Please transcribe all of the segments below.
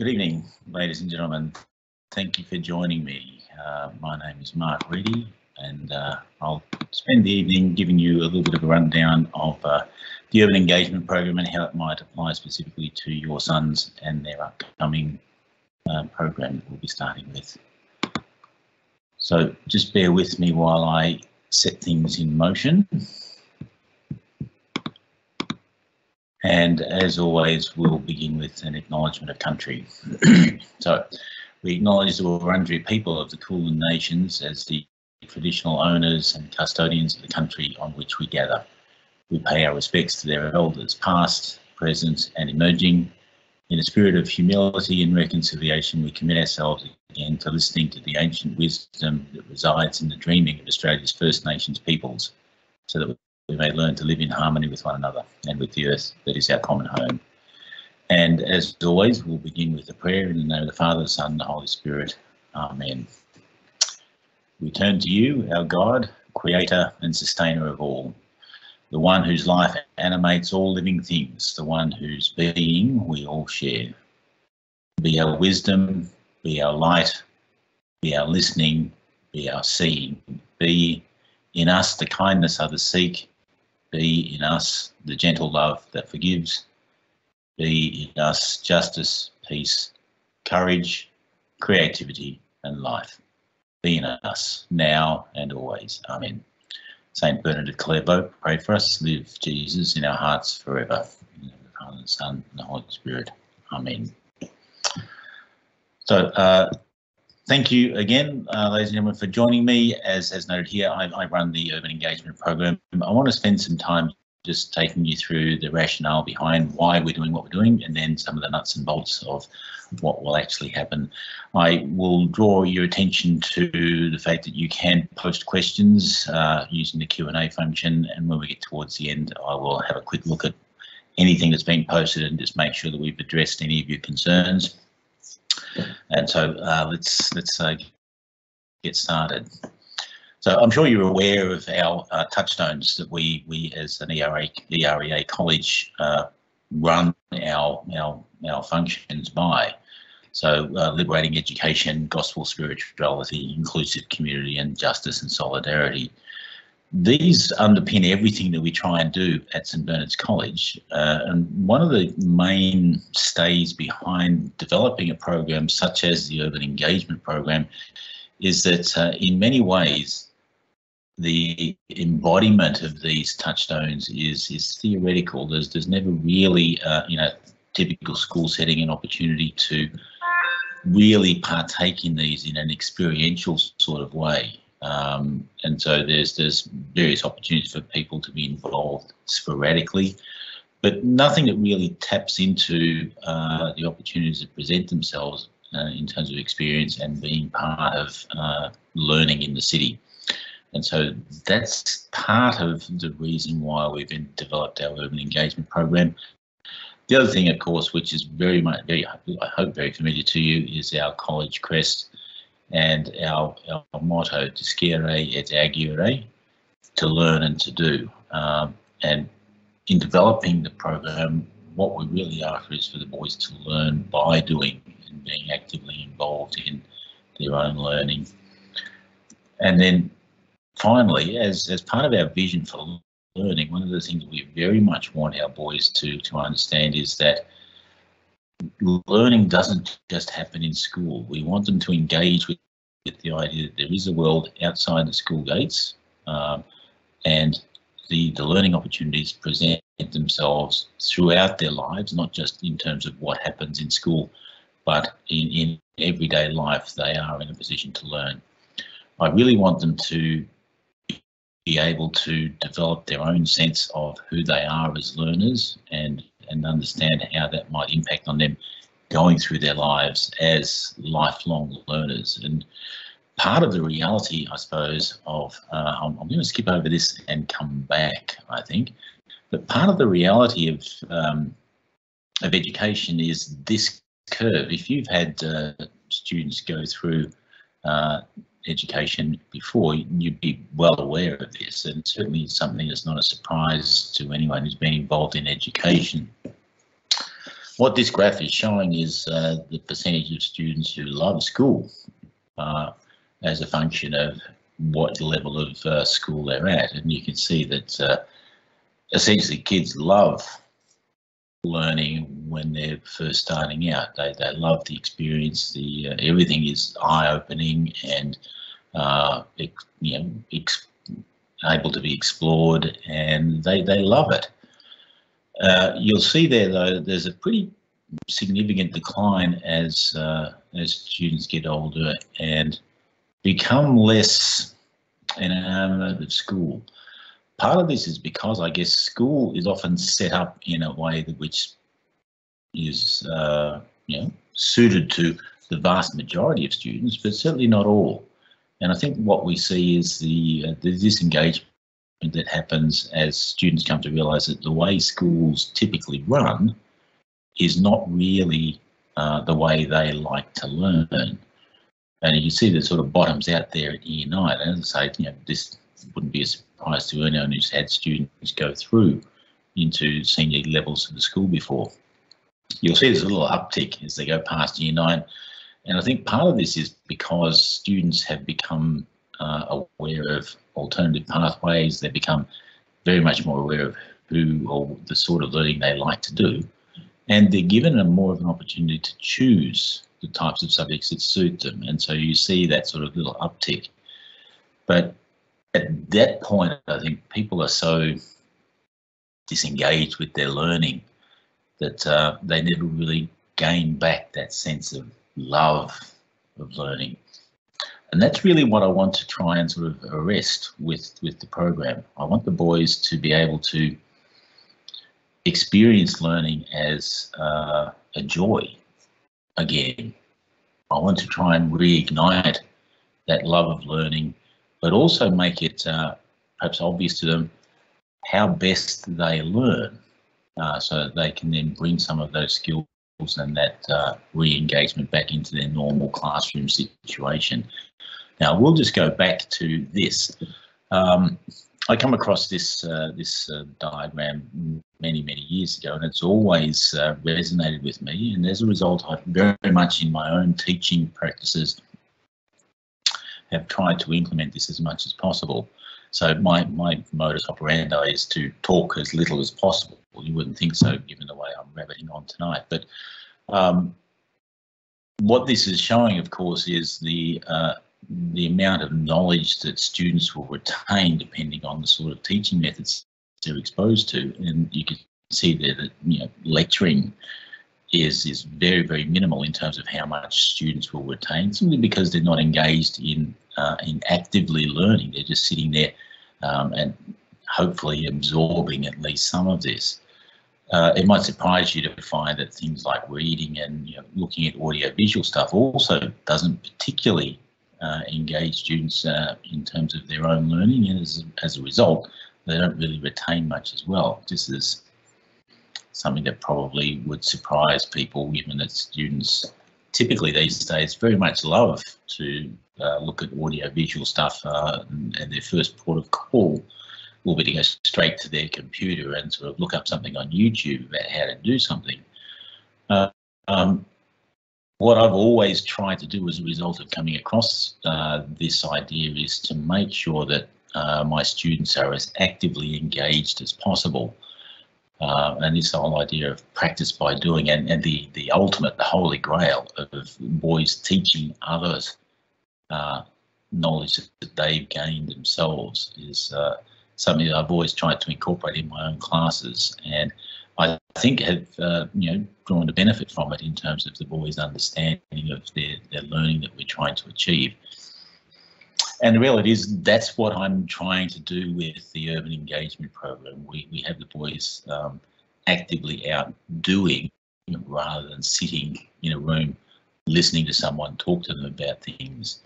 Good evening, ladies and gentlemen. Thank you for joining me. Uh, my name is Mark Reedy and uh, I'll spend the evening giving you a little bit of a rundown of uh, the Urban Engagement Program and how it might apply specifically to your sons and their upcoming uh, program that we'll be starting with. So just bear with me while I set things in motion. And as always, we'll begin with an acknowledgement of country. so we acknowledge the Wurundjeri people of the Kulin Nations as the traditional owners and custodians of the country on which we gather. We pay our respects to their elders, past, present and emerging. In a spirit of humility and reconciliation, we commit ourselves again to listening to the ancient wisdom that resides in the dreaming of Australia's First Nations peoples, so that we may learn to live in harmony with one another and with the earth that is our common home. And as always, we'll begin with a prayer in the name of the Father, the Son, and the Holy Spirit. Amen. We turn to you, our God, creator and sustainer of all, the one whose life animates all living things, the one whose being we all share. Be our wisdom, be our light, be our listening, be our seeing, be in us the kindness others seek, be in us the gentle love that forgives. Be in us justice, peace, courage, creativity, and life. Be in us now and always. Amen. Saint Bernard of Clairvaux, pray for us. Live Jesus in our hearts forever. In the Father, the Son, and the Holy Spirit. Amen. So, uh, Thank you again, uh, ladies and gentlemen, for joining me. As, as noted here, I, I, run the Urban Engagement Program. I want to spend some time just taking you through the rationale behind why we're doing what we're doing and then some of the nuts and bolts of what will actually happen. I will draw your attention to the fact that you can post questions uh, using the Q&A function and when we get towards the end I will have a quick look at anything that's been posted and just make sure that we've addressed any of your concerns. And so uh, let's let's uh, get started. So I'm sure you're aware of our uh, touchstones that we we as an ERA EREA college uh, run our our our functions by. So uh, liberating education, gospel spirituality, inclusive community, and justice and solidarity these underpin everything that we try and do at St Bernard's College. Uh, and one of the main stays behind developing a program such as the Urban Engagement Program is that uh, in many ways, the embodiment of these touchstones is is theoretical. There's there's never really, uh, you know, typical school setting an opportunity to really partake in these in an experiential sort of way. Um, and so there's there's various opportunities for people to be involved sporadically, but nothing that really taps into uh, the opportunities that present themselves uh, in terms of experience and being part of uh, learning in the city. And so that's part of the reason why we've developed our urban engagement program. The other thing, of course, which is very much, very, I hope, very familiar to you, is our college crest and our, our motto, Discere et Agere, to learn and to do. Um, and in developing the program, what we're really after is for the boys to learn by doing and being actively involved in their own learning. And then finally, as, as part of our vision for learning, one of the things we very much want our boys to, to understand is that learning doesn't just happen in school. We want them to engage with, with the idea that there is a world outside the school gates um, and the, the learning opportunities present themselves throughout their lives, not just in terms of what happens in school, but in, in everyday life, they are in a position to learn. I really want them to be able to develop their own sense of who they are as learners and and understand how that might impact on them going through their lives as lifelong learners. And part of the reality, I suppose, of uh, I'm, I'm, going to skip over this and come back, I think, but part of the reality of um, of education is this curve. If you've had uh, students go through uh, education before, you'd be well aware of this, and certainly something that's not a surprise to anyone who's been involved in education. what this graph is showing is uh, the percentage of students who love school uh, as a function of what level of uh, school they're at. And you can see that uh, essentially kids love learning when they're first starting out. They, they love the experience. The uh, everything is eye-opening and uh, you know able to be explored, and they they love it. Uh, you'll see there though there's a pretty significant decline as uh, as students get older and become less enamored of school. Part of this is because I guess school is often set up in a way that which is uh, you know suited to the vast majority of students, but certainly not all. And I think what we see is the, uh, the disengagement that happens as students come to realise that the way schools typically run is not really uh, the way they like to learn. And you see the sort of bottoms out there at year nine. And as I say, you know, this wouldn't be a surprise to anyone who's had students go through into senior levels of the school before. You'll see there's a little uptick as they go past year nine. And I think part of this is because students have become uh, aware of alternative pathways. They become very much more aware of who or the sort of learning they like to do. And they're given a more of an opportunity to choose the types of subjects that suit them. And so you see that sort of little uptick. But at that point, I think people are so disengaged with their learning that uh, they never really gain back that sense of love of learning. And that's really what I want to try and sort of arrest with, with the program. I want the boys to be able to experience learning as uh, a joy again. I want to try and reignite that love of learning, but also make it uh, perhaps obvious to them how best they learn so that they can then bring some of those skills and that uh, re-engagement back into their normal classroom situation. Now we'll just go back to this. Um, I come across this uh, this uh, diagram many many years ago, and it's always uh, resonated with me. And as a result, I've very much in my own teaching practices have tried to implement this as much as possible. So my my modus operandi is to talk as little as possible. Well you wouldn't think so, given the way I'm rabbiting on tonight. But um, what this is showing, of course, is the uh, the amount of knowledge that students will retain depending on the sort of teaching methods they're exposed to. And you can see there that you know lecturing is is very very minimal in terms of how much students will retain simply because they're not engaged in uh, in actively learning. They're just sitting there um, and hopefully absorbing at least some of this. Uh, it might surprise you to find that things like reading and you know, looking at audio visual stuff also doesn't particularly uh, engage students uh, in terms of their own learning and as, as a result they don't really retain much as well. This is something that probably would surprise people given that students typically these days very much love to uh, look at audio visual stuff uh, and, and, their first port of call will be to go straight to their computer and sort of look up something on YouTube about how to do something. Uh, um, what I've always tried to do as a result of coming across uh, this idea is to make sure that uh, my students are as actively engaged as possible. Uh, and this whole idea of practice by doing and, and the, the ultimate, the holy grail of boys teaching others uh, knowledge that they've gained themselves is uh, something that I've always tried to incorporate in my own classes. And I think have uh, you know drawn a benefit from it in terms of the boys' understanding of their, their learning that we're trying to achieve. And the reality is that's what I'm trying to do with the urban engagement program. We, we have the boys um, actively out doing rather than sitting in a room listening to someone talk to them about things.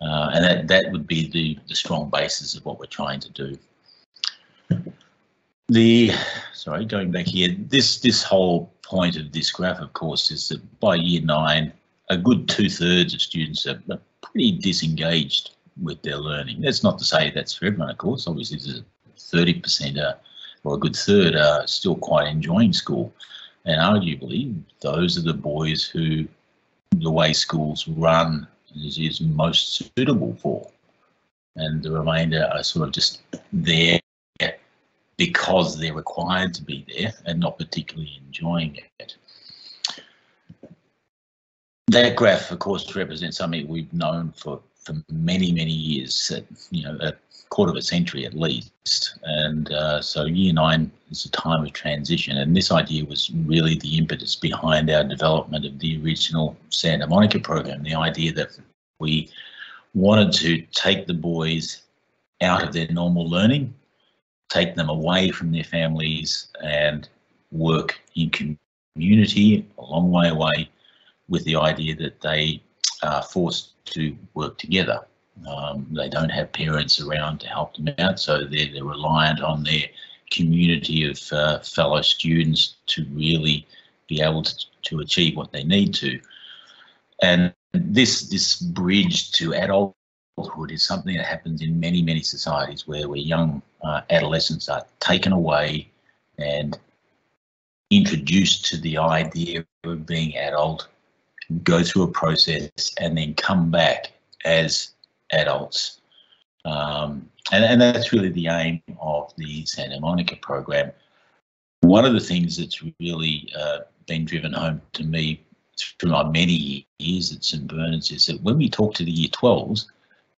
Uh, and that, that would be the, the strong basis of what we're trying to do. The sorry, going back here, this this whole point of this graph, of course, is that by year nine, a good two thirds of students are pretty disengaged with their learning. That's not to say that's for everyone, of course. Obviously, there's 30% are, or a good third are still quite enjoying school. And arguably, those are the boys who the way schools run is, is most suitable for. And the remainder are sort of just there because they're required to be there and not particularly enjoying it. That graph, of course, represents something we've known for, for many, many years, that, you know, a quarter of a century at least. And uh, so year nine is a time of transition. And this idea was really the impetus behind our development of the original Santa Monica program, the idea that we wanted to take the boys out of their normal learning take them away from their families and work in community a long way away with the idea that they are forced to work together. Um, they don't have parents around to help them out, so they're, they're reliant on their community of uh, fellow students to really be able to, to achieve what they need to. And this this bridge to adulthood is something that happens in many, many societies where, where young uh, adolescents are taken away and introduced to the idea of being adult, go through a process, and then come back as adults. Um, and, and that's really the aim of the Santa Monica program. One of the things that's really uh, been driven home to me through my many years at St Bernard's is that when we talk to the year 12s,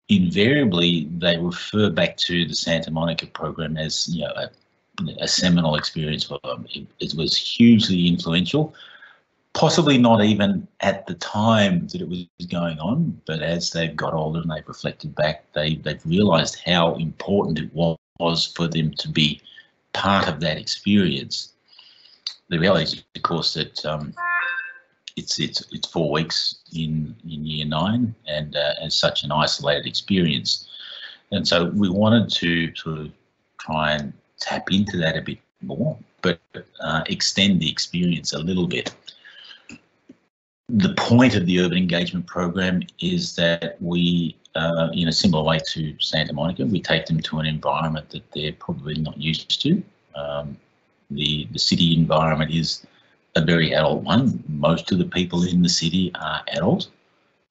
invariably they refer back to the Santa Monica program as you know a, a seminal experience for them. It, it, was hugely influential, possibly not even at the time that it was going on, but as they've got older and they've reflected back, they they've realised how important it was for them to be part of that experience. The reality is, of course, that um, it's it's it's four weeks in in year nine, and uh, as such an isolated experience. And so we wanted to sort of try and tap into that a bit more, but uh, extend the experience a little bit. The point of the urban engagement program is that we, uh, in a similar way to Santa Monica, we take them to an environment that they're probably not used to. Um, the the city environment is a very adult one. Most of the people in the city are adult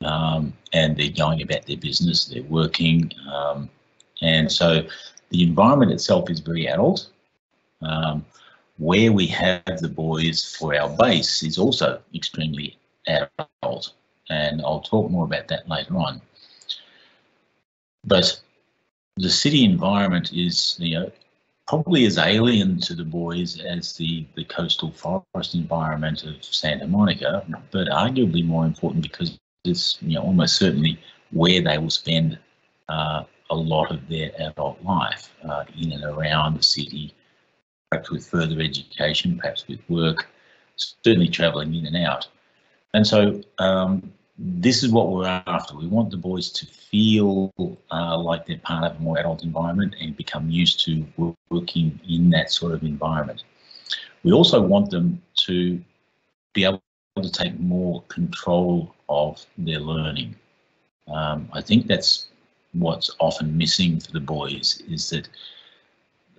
um, and they're going about their business, they're working. Um, and so the environment itself is very adult. Um, where we have the boys for our base is also extremely adult. And I'll talk more about that later on. But the city environment is, you know, probably as alien to the boys as the, the coastal forest environment of Santa Monica, but arguably more important because it's you know almost certainly where they will spend uh, a lot of their adult life uh, in and around the city, perhaps with further education, perhaps with work, certainly travelling in and out. And so um, this is what we're after. We want the boys to feel uh, like they're part of a more adult environment and become used to working in that sort of environment. We also want them to be able to take more control of their learning. Um, I think that's what's often missing for the boys is that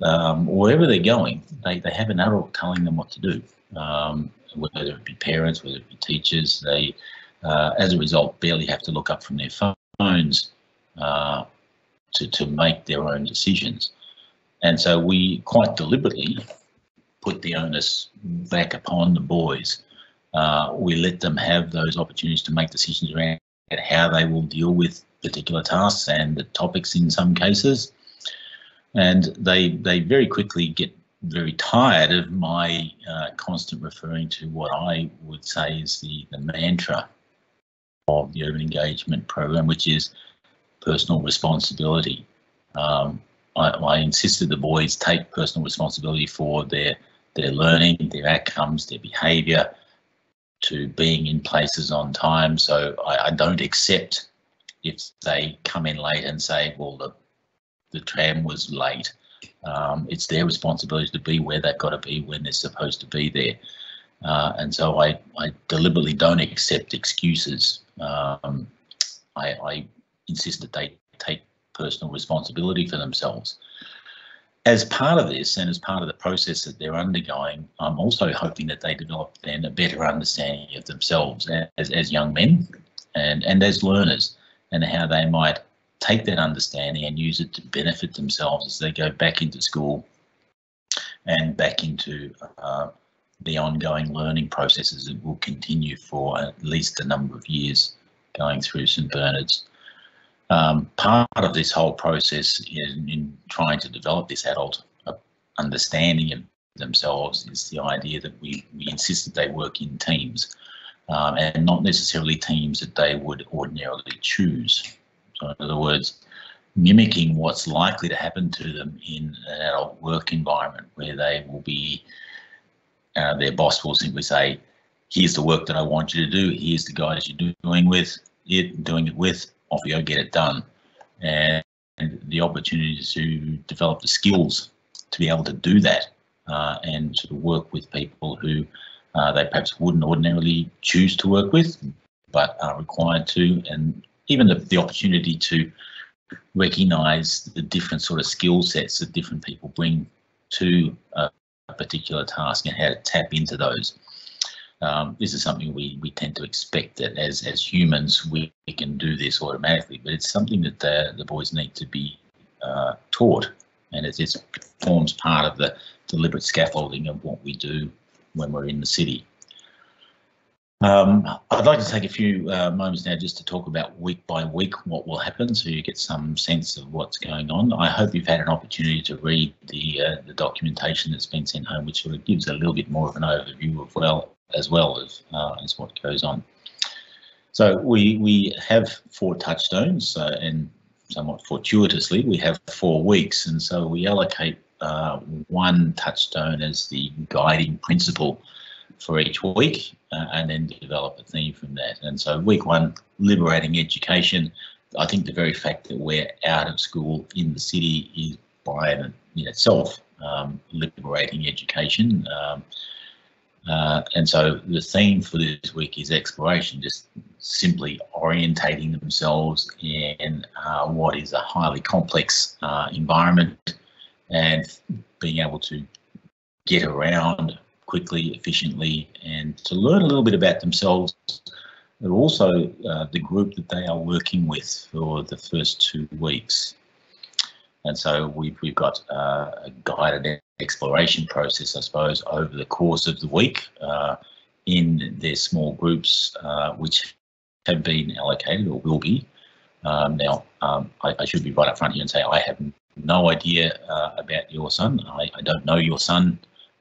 um, wherever they're going, they, they have an adult telling them what to do. Um, whether it be parents, whether it be teachers, they uh, as a result, barely have to look up from their phones uh, to, to make their own decisions. And so we quite deliberately put the onus back upon the boys. Uh, we let them have those opportunities to make decisions around how they will deal with particular tasks and the topics in some cases. And they they very quickly get very tired of my uh, constant referring to what I would say is the, the mantra of the urban engagement program, which is personal responsibility. Um, I, I, insisted the boys take personal responsibility for their their learning, their outcomes, their behaviour, to being in places on time. So I, I, don't accept if they come in late and say, well, the the tram was late. Um, it's their responsibility to be where they've got to be when they're supposed to be there. Uh, and so I, I deliberately don't accept excuses. Um, I, I insist that they take personal responsibility for themselves. as part of this and as part of the process that they're undergoing, I'm also hoping that they develop then a better understanding of themselves as, as young men and, and as learners and how they might take that understanding and use it to benefit themselves as they go back into school and back into uh, the ongoing learning processes that will continue for at least a number of years going through St Bernard's. Um, part of this whole process in, in, trying to develop this adult uh, understanding of themselves is the idea that we, we insist that they work in teams um, and not necessarily teams that they would ordinarily choose. In other words, mimicking what's likely to happen to them in an adult work environment where they will be, uh, their boss will simply say, here's the work that I want you to do, here's the guys you're doing with, it, doing it with, off you go, get it done. And, and the opportunity to develop the skills to be able to do that uh, and to work with people who uh, they perhaps wouldn't ordinarily choose to work with, but are required to, and even the, the opportunity to recognise the different sort of skill sets that different people bring to a, a particular task and how to tap into those. Um, this is something we, we tend to expect that as, as humans we, we can do this automatically, but it's something that the, the boys need to be uh, taught and it, it forms part of the deliberate scaffolding of what we do when we're in the city. Um, I'd like to take a few uh, moments now just to talk about week by week what will happen so you get some sense of what's going on. I hope you've had an opportunity to read the uh, the documentation that's been sent home, which sort of gives a little bit more of an overview of well as well as, uh, as what goes on. So we, we have four touchstones uh, and somewhat fortuitously we have four weeks and so we allocate uh, one touchstone as the guiding principle for each week uh, and then develop a theme from that. And so week one, liberating education. I think the very fact that we're out of school in the city is by in itself um, liberating education. Um, uh, and so the theme for this week is exploration, just simply orientating themselves in uh, what is a highly complex uh, environment and being able to get around quickly, efficiently, and to learn a little bit about themselves, but also uh, the group that they are working with for the first two weeks. And so we've, we've got uh, a guided exploration process, I suppose, over the course of the week uh, in their small groups, uh, which have been allocated or will be. Um, now, um, I, I, should be right up front here and say I have no idea uh, about your son. I, I, don't know your son,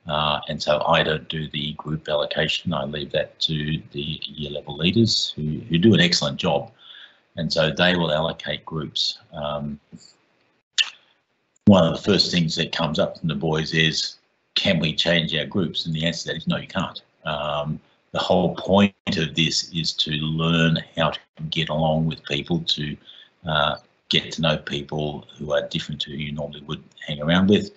uh, and so I don't do the group allocation. I leave that to the year level leaders who, who do an excellent job. And so they will allocate groups. Um, one of the first things that comes up from the boys is, can we change our groups? And the answer to that is no, you can't. Um, the whole point of this is to learn how to get along with people, to uh, get to know people who are different to who you normally would hang around with,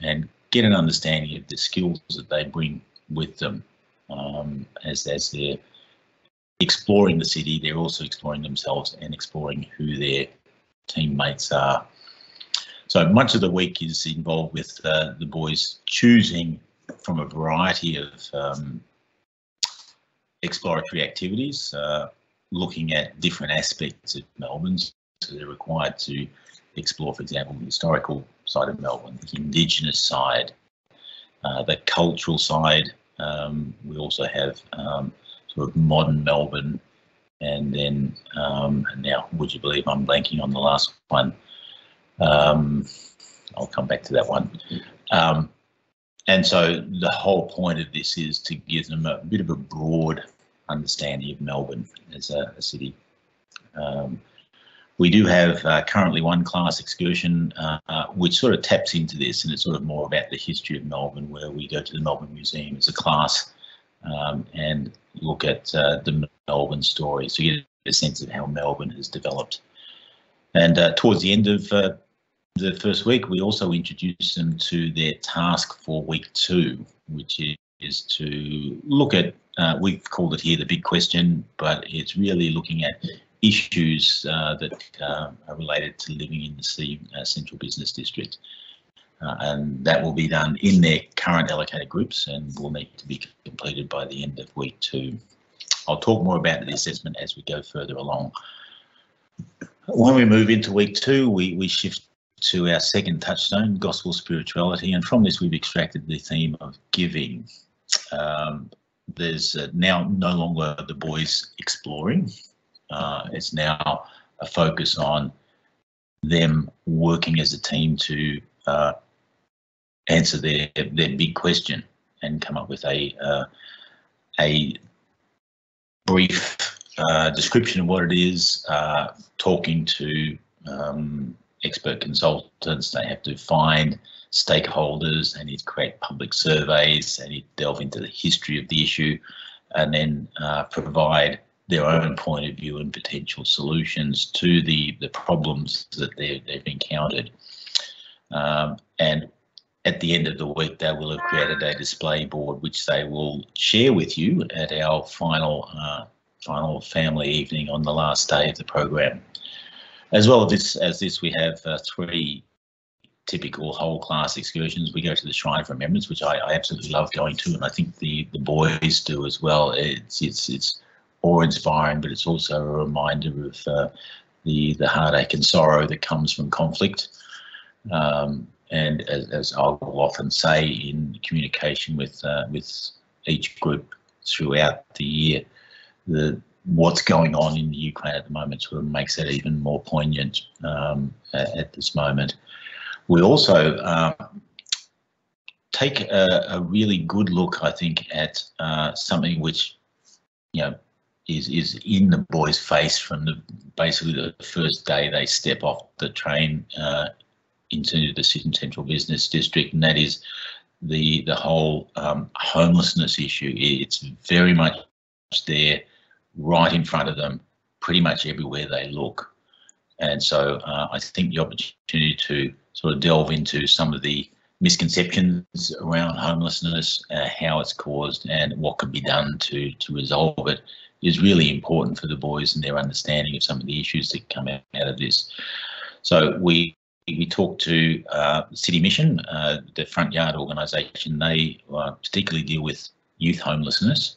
and get an understanding of the skills that they bring with them um, as, as they're exploring the city, they're also exploring themselves and exploring who their teammates are. So much of the week is involved with uh, the boys choosing from a variety of um, exploratory activities, uh, looking at different aspects of Melbourne. So they're required to explore, for example, historical side of Melbourne, the Indigenous side, uh, the cultural side. Um, we also have um, sort of modern Melbourne, and then um, now, would you believe I'm blanking on the last one? Um, I'll come back to that one. Um, and so the whole point of this is to give them a bit of a broad understanding of Melbourne as a, a city. Um, we do have uh, currently one class excursion uh, which sort of taps into this and it's sort of more about the history of Melbourne where we go to the Melbourne Museum as a class um, and look at uh, the Melbourne story so you get a sense of how Melbourne has developed. And uh, towards the end of uh, the first week, we also introduced them to their task for week two, which is to look at, uh, we've called it here the big question, but it's really looking at issues uh, that uh, are related to living in the uh, central business district. Uh, and that will be done in their current allocated groups and will need to be completed by the end of week two. I'll talk more about the assessment as we go further along. When we move into week two, we, we shift to our second touchstone, gospel spirituality, and from this we've extracted the theme of giving. Um, there's uh, now no longer the boys exploring. Uh, it's now a focus on them working as a team to uh, answer their their big question and come up with a uh, a brief uh, description of what it is. Uh, talking to um, expert consultants, they have to find stakeholders, they need to create public surveys, they need to delve into the history of the issue, and then uh, provide their own point of view and potential solutions to the, the problems that they've encountered. Um, and at the end of the week, they will have created a display board which they will share with you at our final uh, final family evening on the last day of the program. As well as this, as this we have uh, three typical whole class excursions. We go to the Shrine of Remembrance, which I, I, absolutely love going to, and I think the the boys do as well. It's it's it's awe-inspiring, but it's also a reminder of uh, the the heartache and sorrow that comes from conflict. Um, and as, as I will often say in communication with uh, with each group throughout the year, the what's going on in the Ukraine at the moment sort of makes that even more poignant um, at, at, this moment. We also uh, take a, a, really good look, I think, at uh, something which you know is is in the boys' face from the basically the first day they step off the train uh, into the Sydney Central Business District, and that is the the whole um, homelessness issue. It's very much there, right in front of them, pretty much everywhere they look. And so uh, I think the opportunity to sort of delve into some of the misconceptions around homelessness, uh, how it's caused, and what can be done to to resolve it is really important for the boys and their understanding of some of the issues that come out, of this. So we we talked to uh, City Mission, uh, the front yard organisation. They uh, particularly deal with youth homelessness.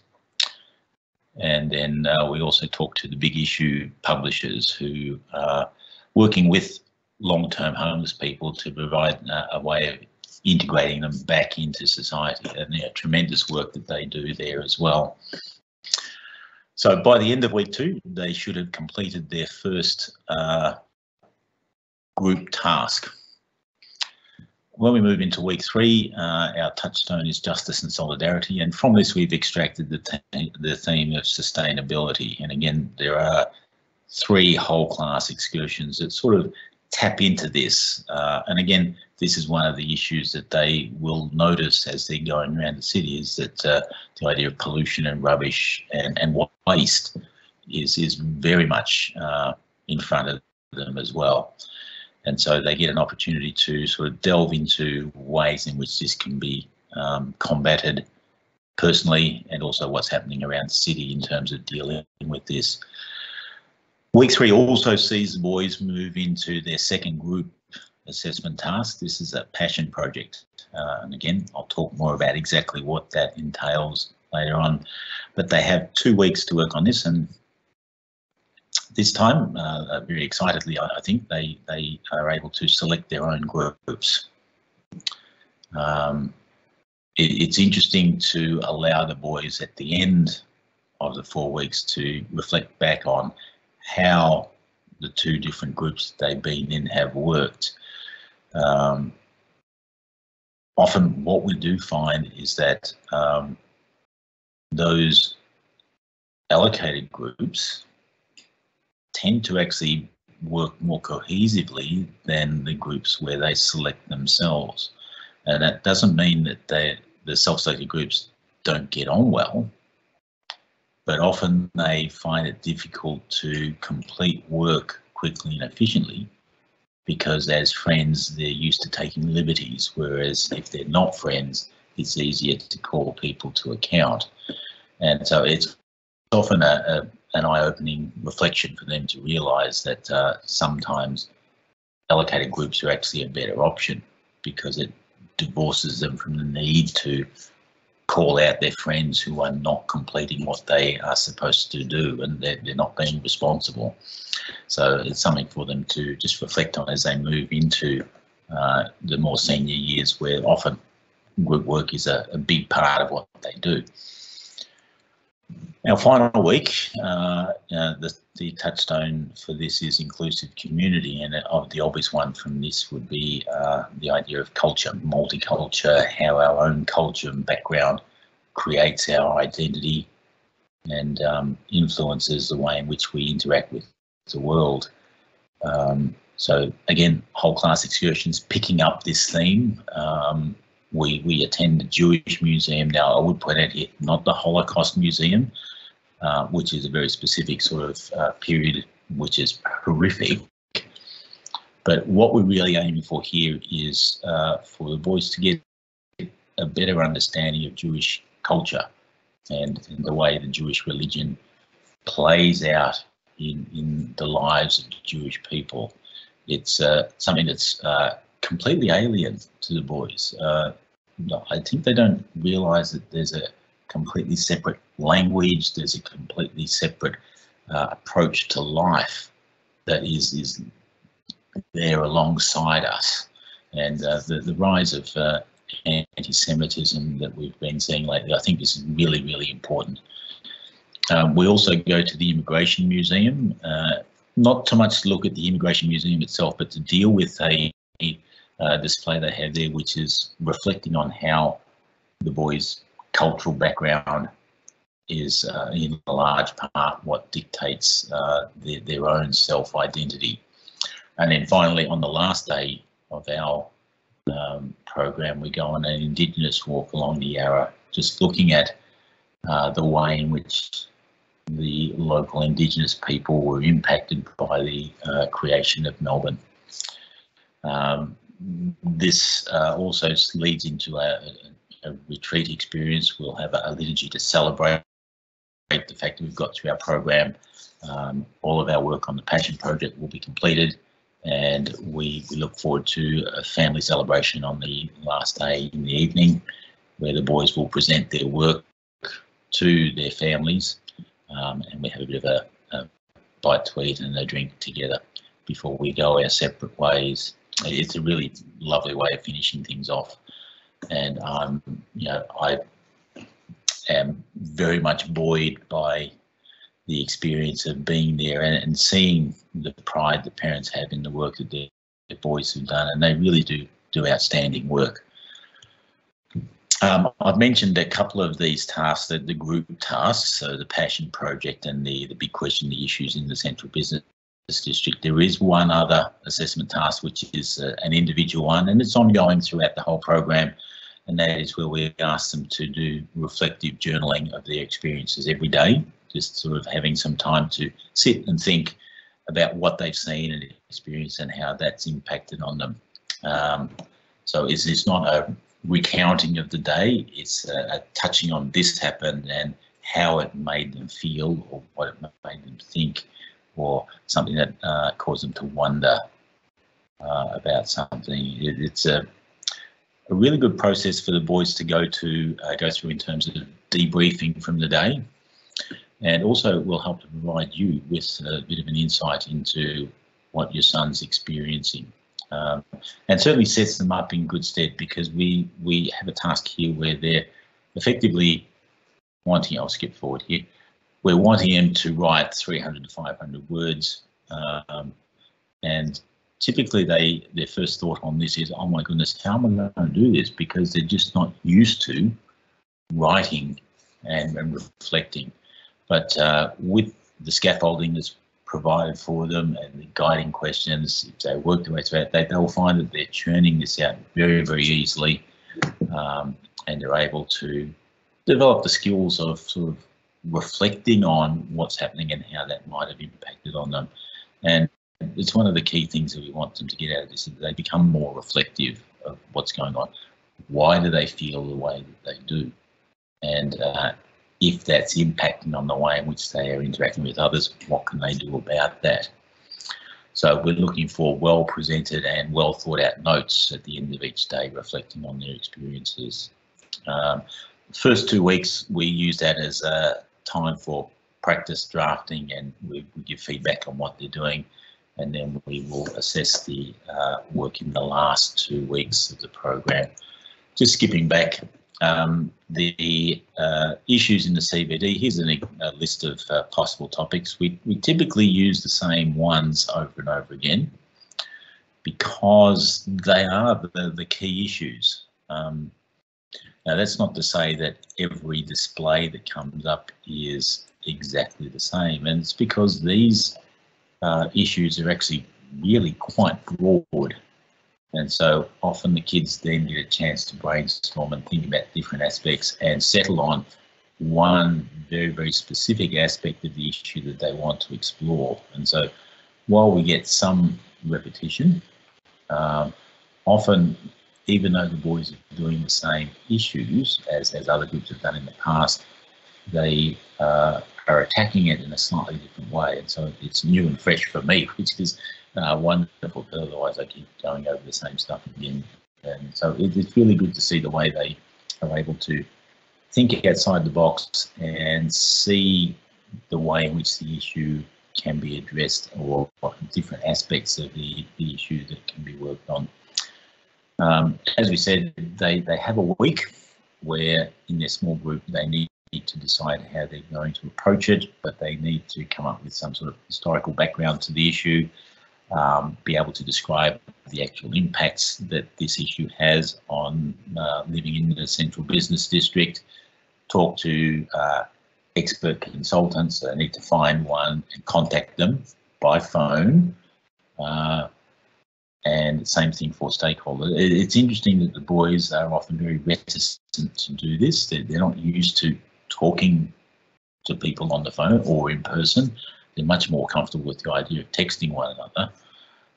And then uh, we also talked to the big issue publishers who are working with long-term homeless people to provide uh, a way of integrating them back into society and the tremendous work that they do there as well. So by the end of week two, they should have completed their first uh, group task. When we move into week three, uh, our touchstone is justice and solidarity, and from this we've extracted the, the theme of sustainability. And again, there are three whole class excursions that sort of tap into this. Uh, and again, this is one of the issues that they will notice as they're going around the city is that uh, the idea of pollution and rubbish and, and waste is, is very much uh, in front of them as well. And so they get an opportunity to sort of delve into ways in which this can be um, combated personally and also what's happening around the city in terms of dealing with this. Week three also sees the boys move into their second group assessment task. This is a passion project. Uh, and again, I'll talk more about exactly what that entails later on. But they have two weeks to work on this and this time, uh, very excitedly, I, I, think they, they are able to select their own groups. Um, it, it's interesting to allow the boys at the end of the four weeks to reflect back on how the two different groups they've been in have worked. Um, often what we do find is that um, those allocated groups tend to actually work more cohesively than the groups where they select themselves. And that doesn't mean that they, the self-selected groups don't get on well, but often they find it difficult to complete work quickly and efficiently because as friends they're used to taking liberties, whereas if they're not friends, it's easier to call people to account. And so it's often a, a an eye-opening reflection for them to realise that uh, sometimes allocated groups are actually a better option because it divorces them from the need to call out their friends who are not completing what they are supposed to do and they're, they're not being responsible. So it's something for them to just reflect on as they move into uh, the more senior years where often group work is a, a big part of what they do. Our final week, uh, uh, the, the, touchstone for this is inclusive community, and uh, the obvious one from this would be uh, the idea of culture, multicultural, how our own culture and background creates our identity and um, influences the way in which we interact with the world. Um, so again, whole class excursions picking up this theme. Um, we we attend the Jewish Museum now. I would point out here, not the Holocaust Museum, uh, which is a very specific sort of uh, period, which is horrific. But what we're really aiming for here is uh, for the boys to get a better understanding of Jewish culture and, and the way the Jewish religion plays out in, in the lives of Jewish people. It's uh, something that's uh, completely alien to the boys. Uh, I think they don't realise that there's a completely separate language, there's a completely separate uh, approach to life that is is there alongside us. And uh, the, the rise of uh, anti-Semitism that we've been seeing lately, I think is really, really important. Um, we also go to the Immigration Museum, uh, not so much to look at the Immigration Museum itself, but to deal with a, a uh, display they have there, which is reflecting on how the boys' cultural background is uh, in large part what dictates uh, their, their own self-identity. And then finally, on the last day of our um, program, we go on an Indigenous walk along the Yarra, just looking at uh, the way in which the local Indigenous people were impacted by the uh, creation of Melbourne. Um, this uh, also leads into a, a, retreat experience. We'll have a, a, liturgy to celebrate the fact that we've got through our program. Um, all of our work on the Passion Project will be completed and we, we look forward to a family celebration on the last day in the evening where the boys will present their work to their families um, and we have a bit of a, a bite to eat and a drink together before we go our separate ways. It's a really lovely way of finishing things off, and I'm, you know I am very much buoyed by the experience of being there and, and seeing the pride that parents have in the work that their, their boys have done, and they really do do outstanding work. Um, I've mentioned a couple of these tasks, the, the group tasks, so the passion project and the, the big question, the issues in the central business district. There is one other assessment task, which is uh, an individual one, and it's ongoing throughout the whole program. And that is where we ask them to do reflective journaling of their experiences every day, just sort of having some time to sit and think about what they've seen and experienced and how that's impacted on them. Um, so it's, it's not a recounting of the day. It's a, a touching on this happened and how it made them feel or what it made them think or something that uh, caused them to wonder uh, about something. It, it's a, a really good process for the boys to go to uh, go through in terms of debriefing from the day and also will help to provide you with a bit of an insight into what your son's experiencing um, and certainly sets them up in good stead because we we have a task here where they're effectively wanting. I'll skip forward here. We're wanting them to write 300 to 500 words, um, and typically they their first thought on this is, "Oh my goodness, how am I going to do this?" Because they're just not used to writing and, and reflecting. But uh, with the scaffolding that's provided for them and the guiding questions, if they work their way through it, they, they'll find that they're churning this out very, very easily um, and they're able to develop the skills of sort of reflecting on what's happening and how that might have impacted on them. And it's one of the key things that we want them to get out of this, is they become more reflective of what's going on. Why do they feel the way that they do? And uh, if that's impacting on the way in which they are interacting with others, what can they do about that? So we're looking for well presented and well thought out notes at the end of each day reflecting on their experiences. Um, first two weeks we use that as a time for practice drafting and we, we give feedback on what they're doing and then we will assess the uh, work in the last two weeks of the program. Just skipping back, um, the uh, issues in the CBD, here's a, a list of uh, possible topics. We, we typically use the same ones over and over again because they are the, the key issues. Um, now that's not to say that every display that comes up is exactly the same and it's because these uh, issues are actually really quite broad and so often the kids then get a chance to brainstorm and think about different aspects and settle on one very, very specific aspect of the issue that they want to explore. And so while we get some repetition, um, often even though the boys are doing the same issues as, as other groups have done in the past, they uh, are attacking it in a slightly different way. And so it's new and fresh for me, which is uh, wonderful, otherwise I keep going over the same stuff again. And so it, it's really good to see the way they are able to think outside the box and see the way in which the issue can be addressed or, different aspects of the, the issue that can be worked on. Um, as we said, they, they have a week where in their small group they need to decide how they're going to approach it, but they need to come up with some sort of historical background to the issue, um, be able to describe the actual impacts that this issue has on uh, living in the central business district, talk to uh, expert consultants. They need to find one and contact them by phone. Uh, and same thing for stakeholders. It's interesting that the boys are often very reticent to do this. They're, they're not used to talking to people on the phone or in person. They're much more comfortable with the idea of texting one another.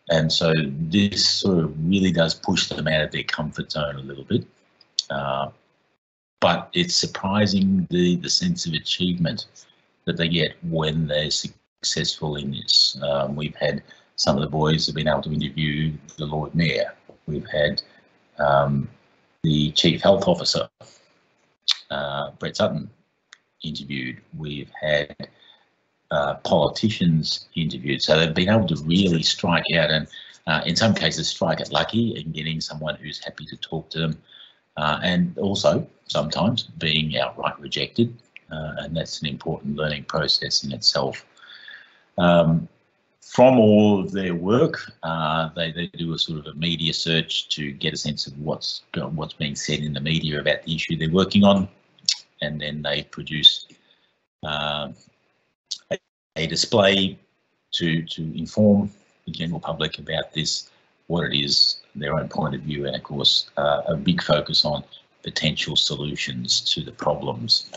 And so this sort of really does push them out of their comfort zone a little bit. Uh, but it's surprising the, the sense of achievement that they get when they're successful in this. Um, we've had some of the boys have been able to interview the Lord Mayor. We've had um, the Chief Health Officer, uh, Brett Sutton, interviewed. We've had uh, politicians interviewed. So they've been able to really strike out and uh, in some cases strike it lucky in getting someone who's happy to talk to them uh, and also sometimes being outright rejected. Uh, and that's an important learning process in itself. Um, from all of their work, uh, they, they do a sort of a media search to get a sense of what's what's being said in the media about the issue they're working on, and then they produce uh, a display to, to inform the general public about this, what it is, their own point of view, and of course, uh, a big focus on potential solutions to the problems.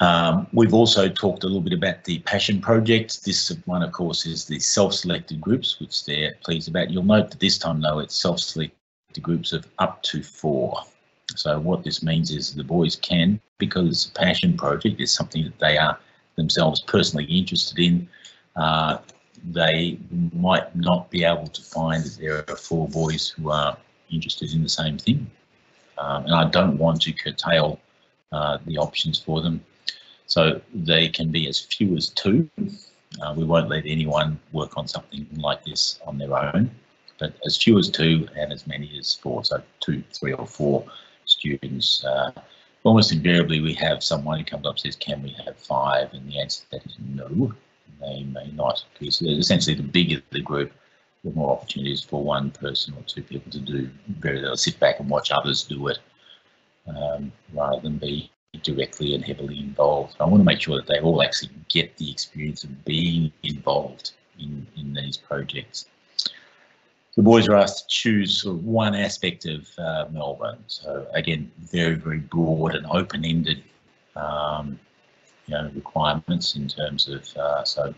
Um, we've also talked a little bit about the Passion Project. This one, of course, is the self-selected groups, which they're pleased about. You'll note that this time, though, it's self-selected groups of up to four. So what this means is the boys can, because it's a passion project, it's something that they are themselves personally interested in, uh, they might not be able to find that there are four boys who are interested in the same thing. Um, and I don't want to curtail uh, the options for them. So they can be as few as two. Uh, we won't let anyone work on something like this on their own, but as few as two and as many as four, so two, three or four students uh, almost invariably we have someone who comes up and says, can we have five? And the answer to that is no, they may not. Because essentially the bigger the group, the more opportunities for one person or two people to do very little, sit back and watch others do it um, rather than be directly and heavily involved. I want to make sure that they all actually get the experience of being involved in, in these projects the boys are asked to choose sort of one aspect of uh, Melbourne. So again, very, very broad and open-ended um, you know, requirements in terms of uh, so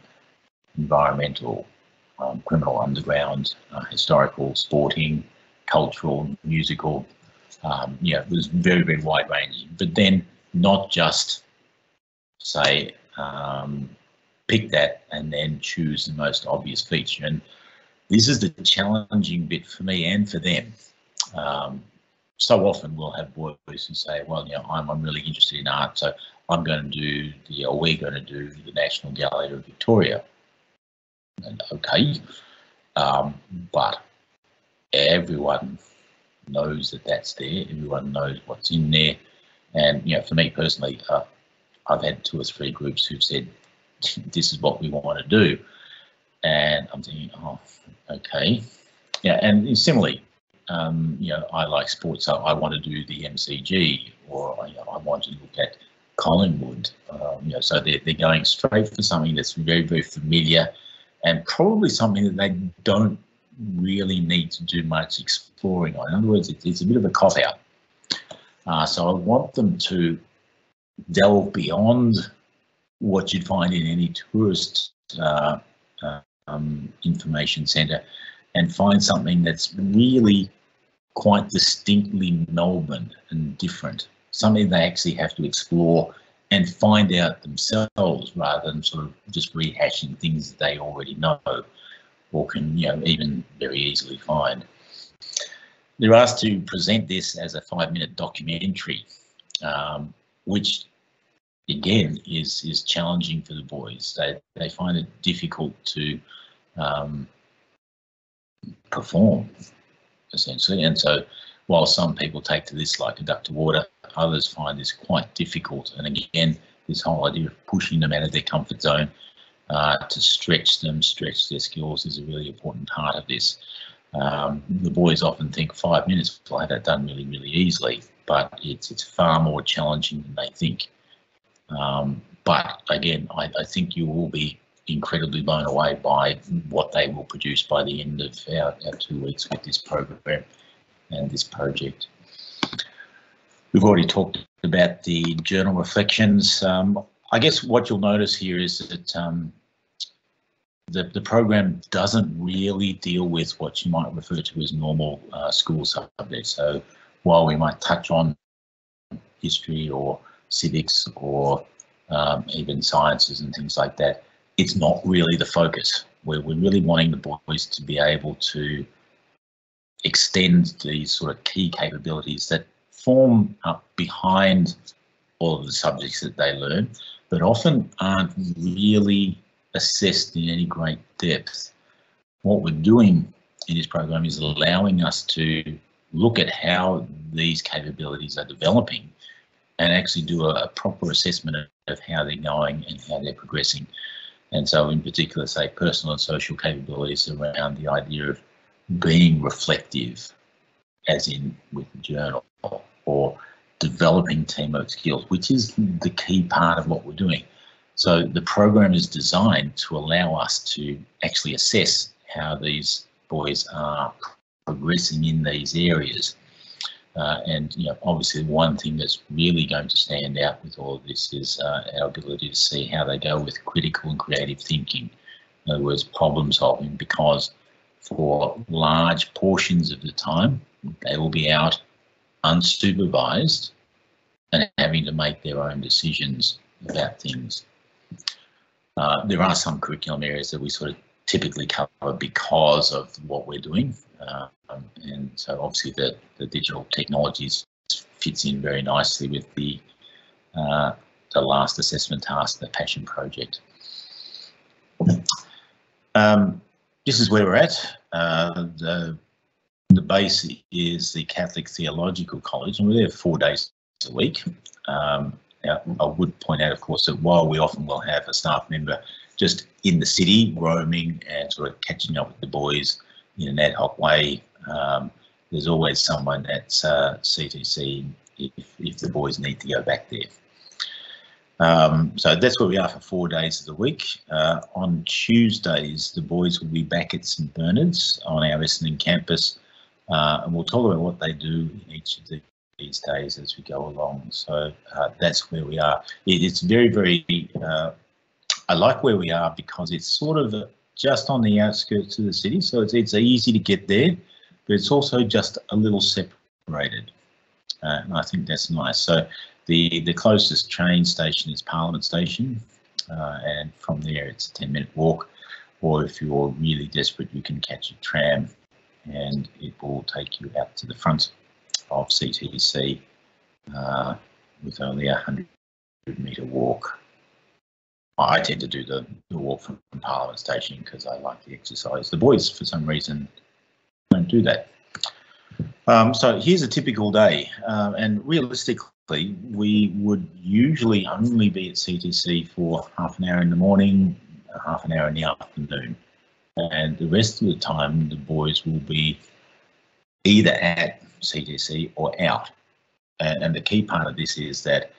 environmental, um, criminal underground, uh, historical, sporting, cultural, musical. Um, yeah, it was very, very wide ranging. But then not just say um, pick that and then choose the most obvious feature. And this is the challenging bit for me and for them. Um, so often we'll have boys who say, well, you know, I'm, I'm really interested in art, so I'm going to do the, or we're going to do the National Gallery of Victoria. And okay, um, but everyone knows that that's there. Everyone knows what's in there. And, you know, for me personally, uh, I've had two or three groups who've said, this is what we want to do. And I'm thinking, oh, okay. Yeah, and similarly, um, you know, I like sports, so I want to do the MCG, or you know, I want to look at Collingwood. Um, you know, so they're, they're going straight for something that's very, very familiar, and probably something that they don't really need to do much exploring on. In other words, it's, it's a bit of a cop out. Uh, so I want them to delve beyond what you'd find in any tourist uh, uh, um, information centre and find something that's really quite distinctly Melbourne and different, something they actually have to explore and find out themselves rather than sort of just rehashing things that they already know or can you know even very easily find. They're asked to present this as a five minute documentary, um, which again is is challenging for the boys. They they find it difficult to um, perform essentially, and so while some people take to this like a duck to water, others find this quite difficult. And again, this whole idea of pushing them out of their comfort zone uh, to stretch them, stretch their skills is a really important part of this. Um, the boys often think five minutes will have that done really, really easily, but it's it's far more challenging than they think. Um, but again, I, I, think you will be incredibly blown away by what they will produce by the end of our, our two weeks with this program and this project. We've already talked about the journal reflections. Um, I guess what you'll notice here is that um, the, the program doesn't really deal with what you might refer to as normal uh, school subjects. So while we might touch on history or civics or um, even sciences and things like that, it's not really the focus. We're, we're really wanting the boys to be able to extend these sort of key capabilities that form up behind all of the subjects that they learn, but often aren't really assessed in any great depth. What we're doing in this program is allowing us to look at how these capabilities are developing and actually do a, a proper assessment of, of how they're going and how they're progressing. And so in particular, say personal and social capabilities around the idea of being reflective, as in with the journal, or developing teamwork skills, which is the key part of what we're doing. So the program is designed to allow us to actually assess how these boys are progressing in these areas. Uh, and you know, obviously, one thing that's really going to stand out with all of this is uh, our ability to see how they go with critical and creative thinking. In other words, problem solving, because for large portions of the time, they will be out unsupervised and having to make their own decisions about things. Uh, there are some curriculum areas that we sort of typically cover because of what we're doing. Uh, and so obviously the, the digital technologies fits in very nicely with the uh, the last assessment task, the passion project. Um, this is where we're at. Uh, the, the base is the Catholic Theological College and we're there four days a week. Um, now, I would point out, of course, that while we often will have a staff member just in the city roaming and sort of catching up with the boys in an ad hoc way, um, there's always someone at uh, CTC if, if the boys need to go back there. Um, so that's where we are for four days of the week. Uh, on Tuesdays, the boys will be back at St Bernard's on our Essendon campus, uh, and we'll talk about what they do in each of the these days as we go along. So uh, that's where we are. It, it's very, very, uh, I like where we are because it's sort of just on the outskirts of the city. So it's, it's easy to get there, but it's also just a little separated. Uh, and I think that's nice. So the, the closest train station is Parliament Station. uh, and from there it's a 10 minute walk. Or if you're really desperate, you can catch a tram and it will take you out to the front of CTC uh, with only a 100 metre walk. I tend to do the, the walk from, from Parliament Station because I like the exercise. The boys, for some reason, don't do that. Um, so here's a typical day, uh, and realistically, we would usually only be at CTC for half an hour in the morning, half an hour in the afternoon, and the rest of the time the boys will be either at CTC or out. And, and the key part of this is that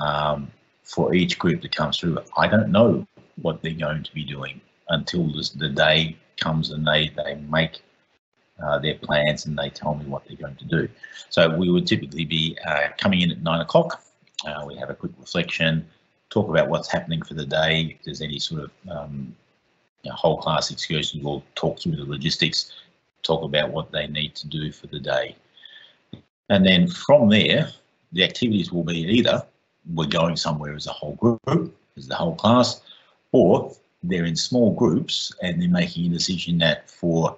um, for each group that comes through, I don't know what they're going to be doing until this, the day comes and they, they make uh, their plans and they tell me what they're going to do. So we would typically be uh, coming in at nine o'clock. Uh, we have a quick reflection, talk about what's happening for the day. If there's any sort of um, you know, whole class excursion, we'll talk through the logistics, talk about what they need to do for the day. And then from there, the activities will be either we're going somewhere as a whole group, as the whole class, or they're in small groups and they're making a decision that for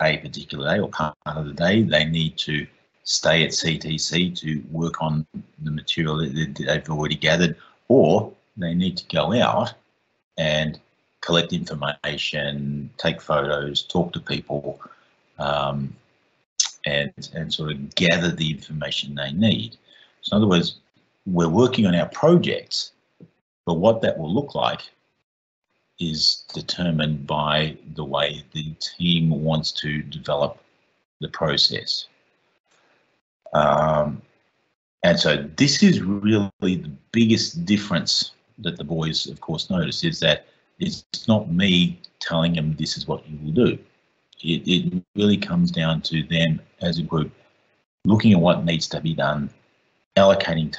a particular day or part of the day, they need to stay at CTC to work on the material that they've already gathered, or they need to go out and collect information, take photos, talk to people, um, and and sort of gather the information they need. So in other words, we're working on our projects, but what that will look like is determined by the way the team wants to develop the process. Um, and so this is really the biggest difference that the boys, of course, notice is that it's not me telling them this is what you will do. It, it really comes down to them as a group looking at what needs to be done, allocating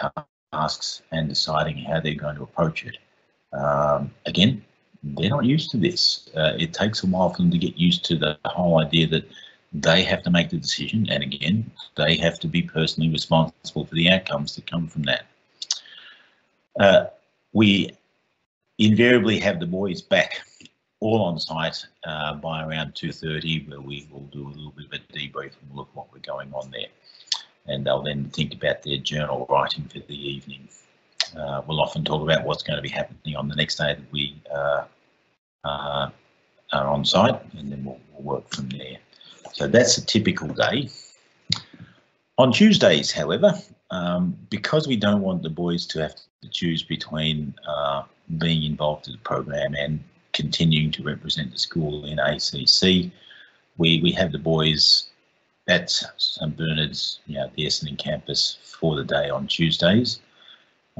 tasks and deciding how they're going to approach it. Um, again, they're not used to this. Uh, it takes a while for them to get used to the whole idea that they have to make the decision, and again, they have to be personally responsible for the outcomes that come from that. Uh, we invariably have the boys back all on site uh, by around 2.30 where we will do a little bit of a debrief and look what we're going on there. And they'll then think about their journal writing for the evening. Uh, we'll often talk about what's going to be happening on the next day that we uh, uh, are on site and then we'll, we'll work from there. So that's a typical day. On Tuesdays, however, um, because we don't want the boys to have to choose between uh, being involved in the program and continuing to represent the school in ACC, we, we have the boys at St Bernard's, you know, the Essendon campus for the day on Tuesdays.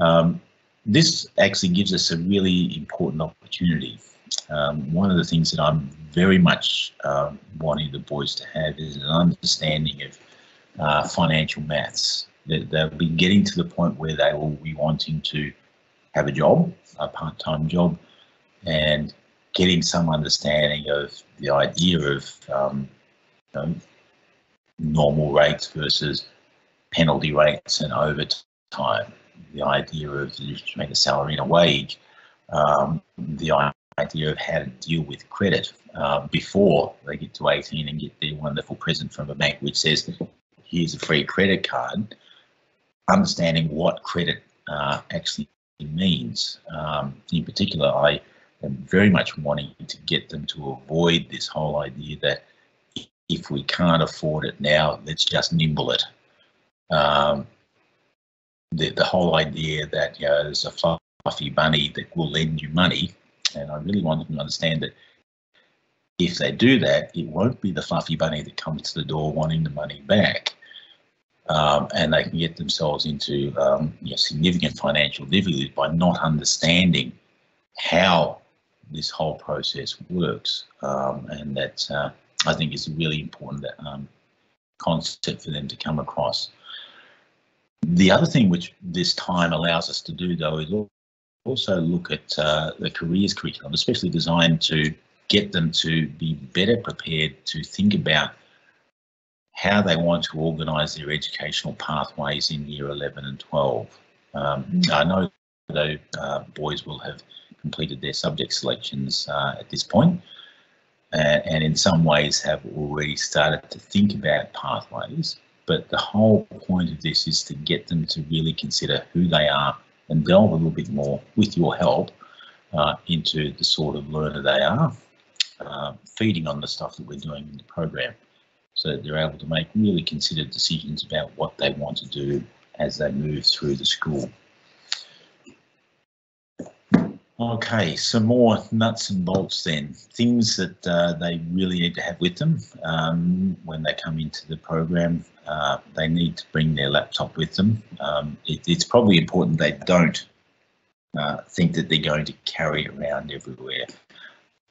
Um, this actually gives us a really important opportunity um, one of the things that I'm very much uh, wanting the boys to have is an understanding of uh, financial maths. They, they'll be getting to the point where they will be wanting to have a job, a part-time job, and getting some understanding of the idea of um, you know, normal rates versus penalty rates and overtime. The idea of you make a salary and a wage. Um, the idea of how to deal with credit uh, before they get to 18 and get their wonderful present from a bank which says, here's a free credit card, understanding what credit uh, actually means. Um, in particular, I am very much wanting to get them to avoid this whole idea that if we can't afford it now, let's just nimble it. Um, the, the whole idea that you know, there's a fluffy bunny that will lend you money and I really want them to understand that if they do that, it won't be the fluffy bunny that comes to the door wanting the money back. Um, and they can get themselves into um, you know, significant financial difficulties by not understanding how this whole process works. Um, and that uh, I think a really important um, concept for them to come across. The other thing which this time allows us to do, though, is also look at uh, the careers curriculum, especially designed to get them to be better prepared to think about how they want to organise their educational pathways in year 11 and 12. Um, I know though uh, boys will have completed their subject selections uh, at this point and, and in some ways have already started to think about pathways. But the whole point of this is to get them to really consider who they are and delve a little bit more with your help uh, into the sort of learner they are, uh, feeding on the stuff that we're doing in the program so that they're able to make really considered decisions about what they want to do as they move through the school. Okay, some more nuts and bolts then. Things that uh, they really need to have with them um, when they come into the program. Uh, they need to bring their laptop with them. Um, it, it's probably important they don't uh, think that they're going to carry it around everywhere.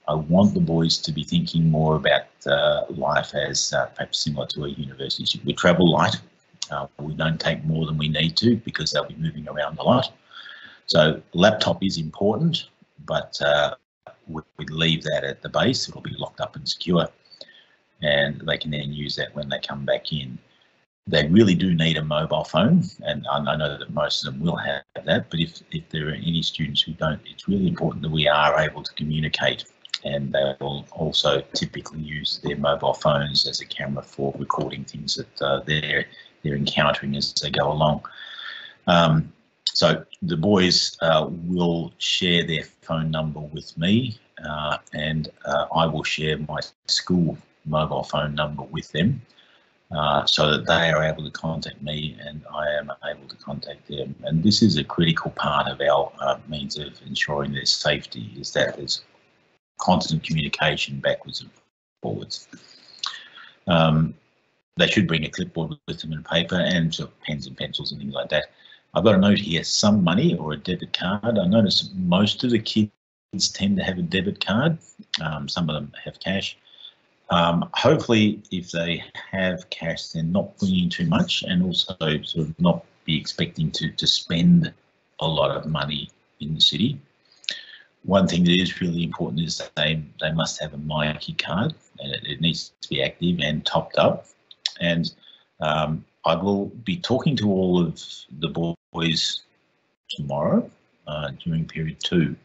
I want the boys to be thinking more about uh, life as uh, perhaps similar to a university. We travel light. Uh, we don't take more than we need to because they'll be moving around a lot. So laptop is important, but uh, we, we leave that at the base. It'll be locked up and secure, and they can then use that when they come back in. They really do need a mobile phone, and I, I know that most of them will have that. But if if there are any students who don't, it's really important that we are able to communicate and they will also typically use their mobile phones as a camera for recording things that uh, they're they're encountering as they go along. Um, so the boys uh, will share their phone number with me uh, and uh, I will share my school mobile phone number with them uh, so that they are able to contact me and I am able to contact them. And this is a critical part of our uh, means of ensuring their safety is that there's constant communication backwards and forwards. Um, they should bring a clipboard with them and paper and pens and pencils and things like that. I've got a note here, some money or a debit card. I notice most of the kids tend to have a debit card. Um, some of them have cash. Um, hopefully, if they have cash, they're not bringing too much and also sort of not be expecting to, to spend a lot of money in the city. One thing that is really important is that they, they must have a Myki card and it, it needs to be active and topped up. And um, I will be talking to all of the boys tomorrow uh, during period two.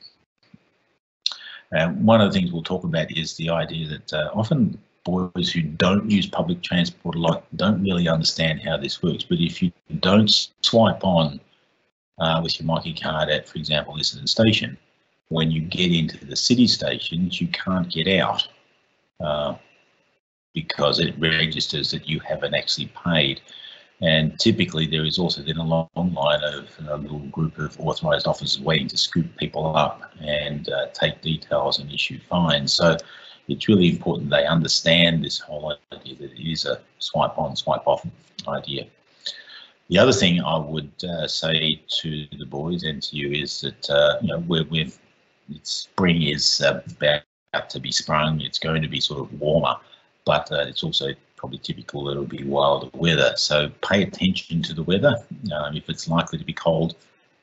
And one of the things we'll talk about is the idea that uh, often boys who don't use public transport a lot don't really understand how this works. But if you don't swipe on uh, with your Myki card at, for example, Essendon Station, when you get into the city stations, you can't get out. Uh, because it registers that you haven't actually paid. And typically there is also then a long line of a little group of authorised officers waiting to scoop people up and uh, take details and issue fines. So it's really important they understand this whole idea that it is a swipe on, swipe off idea. The other thing I would uh, say to the boys and to you is that uh, you know we're, we're spring is uh, about to be sprung. It's going to be sort of warmer but uh, it's also probably typical that it'll be wilder weather. So pay attention to the weather. Um, if it's likely to be cold,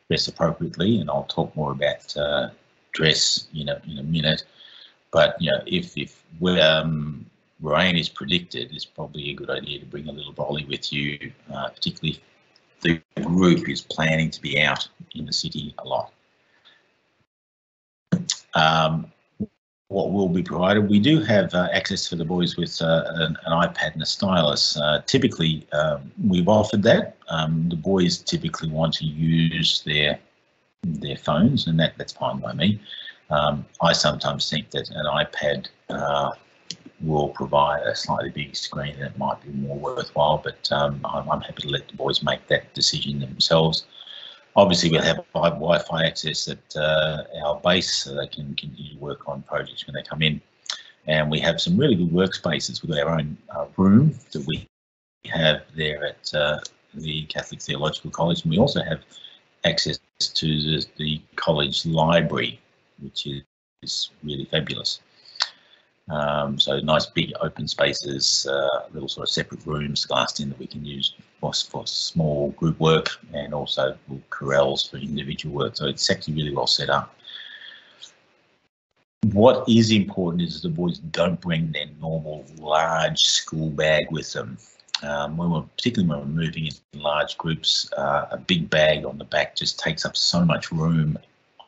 dress appropriately, and I'll talk more about uh, dress in a, in a minute. But you know, if if um, rain is predicted, it's probably a good idea to bring a little brolly with you, uh, particularly if the group is planning to be out in the city a lot. Um, what will be provided. We do have uh, access for the boys with uh, an, an, iPad and a stylus. Uh, typically, um, we've offered that. Um, the boys typically want to use their their phones, and that, that's fine by me. Um, I sometimes think that an iPad uh, will provide a slightly bigger screen and it might be more worthwhile, but um, I'm, I'm happy to let the boys make that decision themselves. Obviously, we'll have Wi-Fi access at uh, our base so they can continue to work on projects when they come in. And we have some really good workspaces with our own uh, room that we have there at uh, the Catholic Theological College. And we also have access to the, the college library, which is, is really fabulous. Um, so nice big open spaces, uh, little sort of separate rooms glassed in that we can use for, for small group work and also corrals for individual work. So it's actually really well set up. What is important is the boys don't bring their normal large school bag with them. Um, when we're, particularly when we're moving in large groups, uh, a big bag on the back just takes up so much room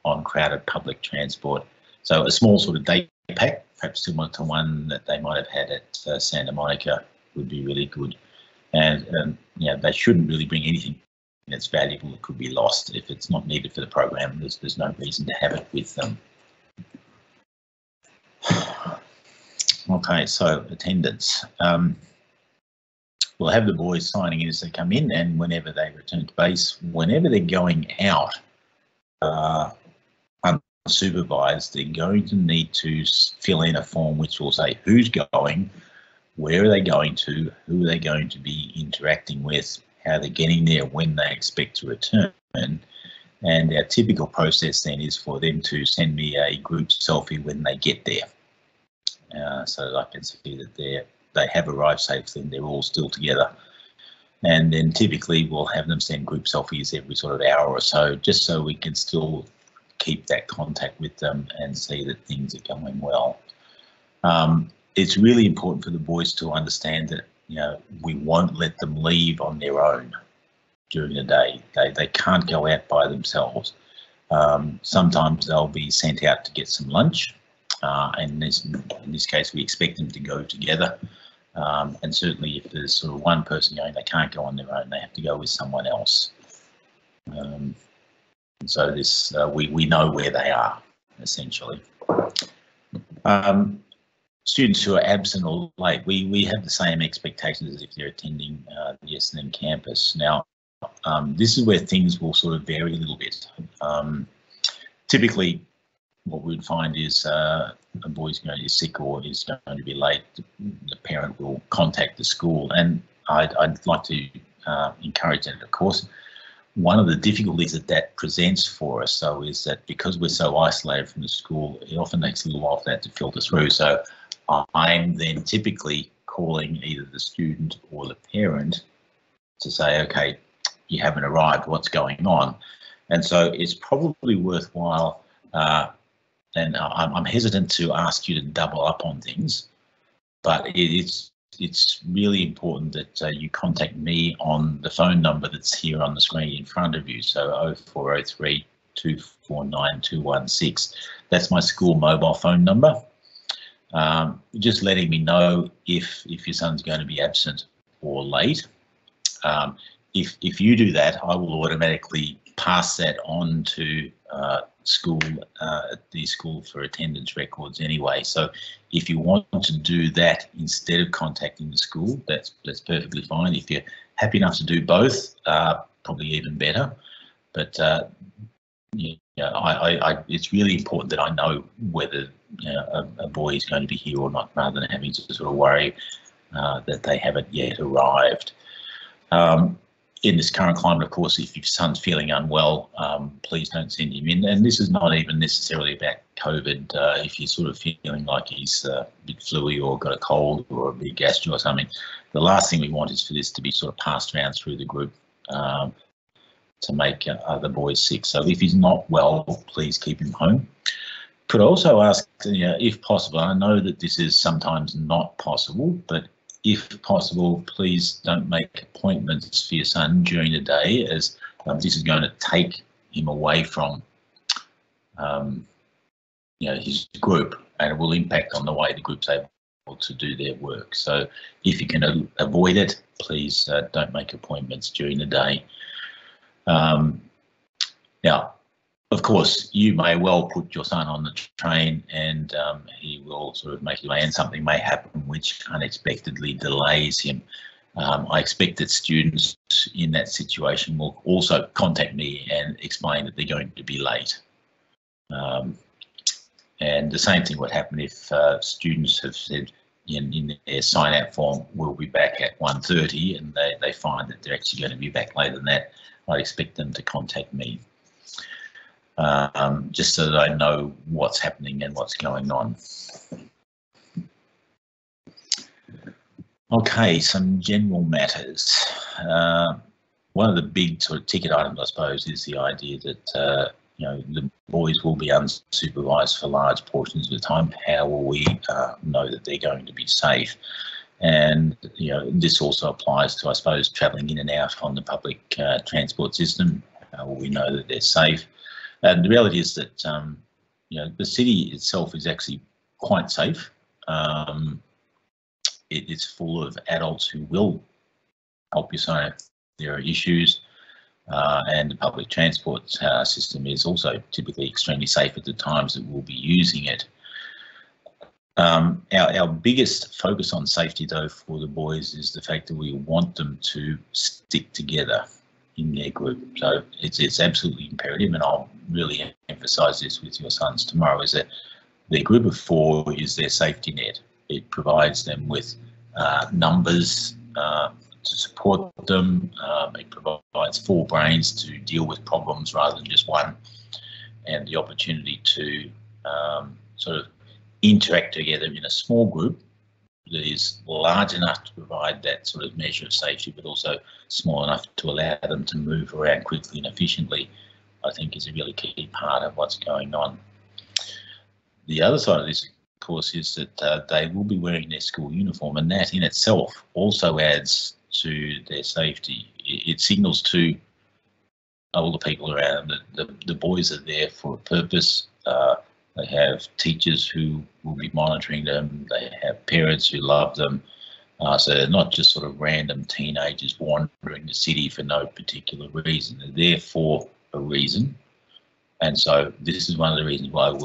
on crowded public transport. So a small sort of day pack, perhaps similar to one that they might have had at uh, Santa Monica, would be really good. And um, yeah, they shouldn't really bring anything that's valuable that could be lost if it's not needed for the program. There's there's no reason to have it with them. Okay, so attendance. Um, we'll have the boys signing in as they come in and whenever they return to base, whenever they're going out uh, unsupervised, they're going to need to fill in a form which will say who's going, where are they going to, who are they going to be interacting with, how they're getting there, when they expect to return. And our typical process then is for them to send me a group selfie when they get there. Uh, so that I can see that they they have arrived safely and they're all still together. And then typically we'll have them send group selfies every sort of hour or so, just so we can still keep that contact with them and see that things are going well. Um, it's really important for the boys to understand that you know we won't let them leave on their own during the day. They they can't go out by themselves. Um, sometimes they'll be sent out to get some lunch uh, and in this, in this case, we expect them to go together. Um, and certainly if there's sort of one person going, they can't go on their own, they have to go with someone else. Um, and so this, uh, we, we know where they are, essentially. Um, students who are absent or late, we, we have the same expectations as if they're attending uh, the Essendon campus. Now, um, this is where things will sort of vary a little bit. Um, typically, what we'd find is uh, a boy's going to be sick or is going to be late, the parent will contact the school. And I'd, I'd like to uh, encourage that, of course. One of the difficulties that that presents for us, though, is that because we're so isolated from the school, it often takes a little while for that to filter through. So I'm then typically calling either the student or the parent to say, okay, you haven't arrived, what's going on? And so it's probably worthwhile uh, and I'm hesitant to ask you to double up on things, but it's it's really important that uh, you contact me on the phone number that's here on the screen in front of you. So 0403 249 216. That's my school mobile phone number. Um, just letting me know if if your son's going to be absent or late. Um, if if you do that, I will automatically pass that on to uh, school uh, at the school for attendance records anyway. So if you want to do that instead of contacting the school, that's that's perfectly fine. If you're happy enough to do both, uh, probably even better. But uh, yeah, I, I, I, it's really important that I know whether you know, a, a, boy is going to be here or not, rather than having to sort of worry uh, that they haven't yet arrived. Um, in this current climate, of course, if your son's feeling unwell, um, please don't send him in. And this is not even necessarily about COVID. Uh, if you're sort of feeling like he's uh, a bit fluey or got a cold or a big gastro or something, the last thing we want is for this to be sort of passed around through the group um, to make uh, other boys sick. So if he's not well, please keep him home. Could also ask, you know, if possible, I know that this is sometimes not possible, but if possible, please don't make appointments for your son during the day as um, this is going to take him away from um, you know, his group and it will impact on the way the group's able to do their work. So if you can avoid it, please uh, don't make appointments during the day. Um, now, of course, you may well put your son on the train and um, he will sort of make you and something may happen which unexpectedly delays him. Um, I expect that students in that situation will also contact me and explain that they're going to be late. Um, and the same thing would happen if uh, students have said in, in their sign out form, we'll be back at 1.30 and they, they find that they're actually going to be back later than that. I expect them to contact me um, just so that I know what's happening and what's going on. Okay, some general matters. Uh, one of the big sort of ticket items, I suppose, is the idea that uh, you know the boys will be unsupervised for large portions of the time. How will we uh, know that they're going to be safe? And you know this also applies to, I suppose, travelling in and out on the public uh, transport system. How will we know that they're safe? And the reality is that um, you know the city itself is actually quite safe. Um, it, it's full of adults who will help you so there are issues. Uh, and the public transport uh, system is also typically extremely safe at the times that we'll be using it. Um, our, our biggest focus on safety though for the boys is the fact that we want them to stick together in their group. So it's it's absolutely imperative, and I'll really emphasise this with your sons tomorrow. Is that their group of four is their safety net. It provides them with uh, numbers uh, to support them. Um, it provides four brains to deal with problems rather than just one, and the opportunity to um, sort of interact together in a small group that is large enough to provide that sort of measure of safety, but also small enough to allow them to move around quickly and efficiently, I think is a really key part of what's going on. The other side of this, of course, is that uh, they will be wearing their school uniform, and that in itself also adds to their safety. It, signals to all the people around that the, the boys are there for a purpose. Uh, they have teachers who will be monitoring them. They have parents who love them. Uh, so they're not just sort of random teenagers wandering the city for no particular reason. They're there for a reason. And so this is one of the reasons why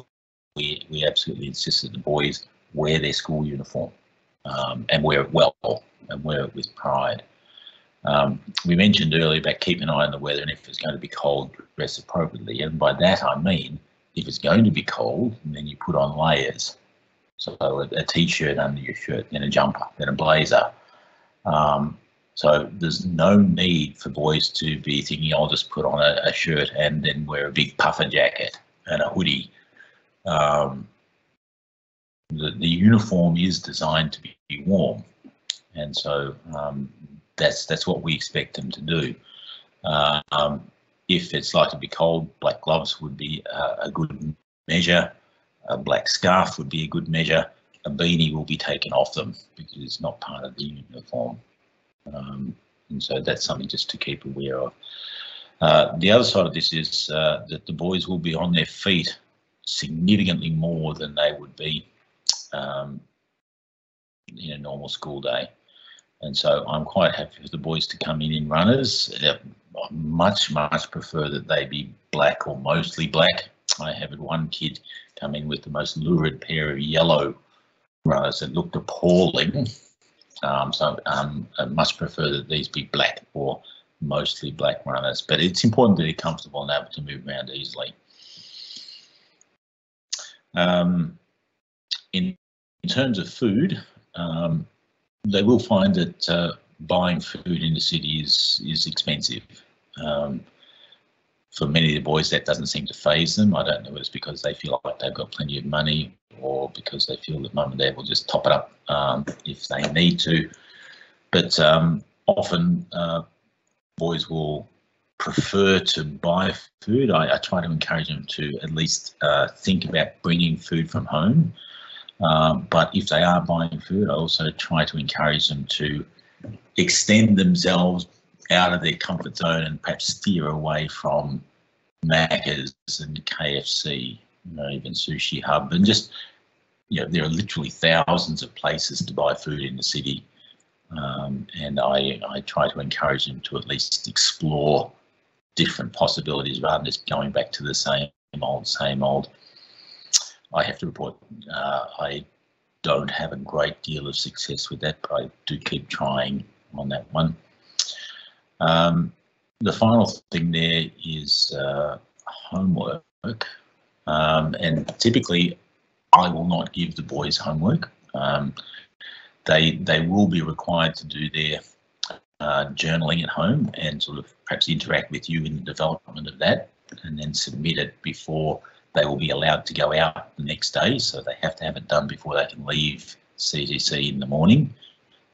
we, we absolutely insist that the boys wear their school uniform um, and wear it well and wear it with pride. Um, we mentioned earlier about keeping an eye on the weather and if it's going to be cold, dress appropriately. And by that I mean, if it's going to be cold, then you put on layers. So a, a t-shirt under your shirt, then a jumper, then a blazer. Um, so there's no need for boys to be thinking, I'll just put on a, a shirt and then wear a big puffer jacket and a hoodie. Um, the, the uniform is designed to be warm. And so um, that's that's what we expect them to do. Uh, um, if it's likely to be cold, black gloves would be uh, a good measure. A black scarf would be a good measure. A beanie will be taken off them because it's not part of the uniform. Um, and so that's something just to keep aware of. Uh, the other side of this is uh, that the boys will be on their feet significantly more than they would be um, in a normal school day. And so I'm quite happy for the boys to come in in runners. I much, much prefer that they be black or mostly black. I had one kid come in with the most lurid pair of yellow runners that looked appalling. Um, so um, I much prefer that these be black or mostly black runners. But it's important that they're comfortable and able to move around easily. Um, in, in terms of food, um, they will find that uh, buying food in the city is is expensive. Um, for many of the boys, that doesn't seem to phase them. I don't know if it's because they feel like they've got plenty of money or because they feel that mum and dad will just top it up um, if they need to. But um, often uh, boys will prefer to buy food. I, I, try to encourage them to at least uh, think about bringing food from home. Um, but if they are buying food, I also try to encourage them to extend themselves out of their comfort zone and perhaps steer away from Macca's and KFC, you know, even Sushi Hub, and just you know, there are literally thousands of places to buy food in the city, um, and I I try to encourage them to at least explore different possibilities rather than just going back to the same old, same old. I have to report uh, I don't have a great deal of success with that, but I do keep trying on that one. Um, the final thing there is uh, homework. Um, and typically, I will not give the boys homework. Um, they they will be required to do their uh, journaling at home and sort of perhaps interact with you in the development of that, and then submit it before they will be allowed to go out the next day. So they have to have it done before they can leave CTC in the morning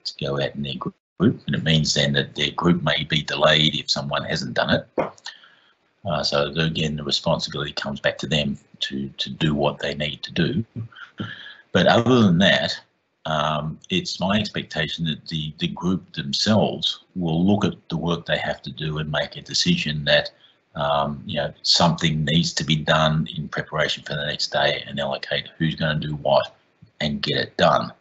to go out in their group. And it means then that their group may be delayed if someone hasn't done it. Uh, so again, the responsibility comes back to them to, to do what they need to do. But other than that, um, it's my expectation that the, the group themselves will look at the work they have to do and make a decision that um, you know, something needs to be done in preparation for the next day and allocate who's going to do what and get it done.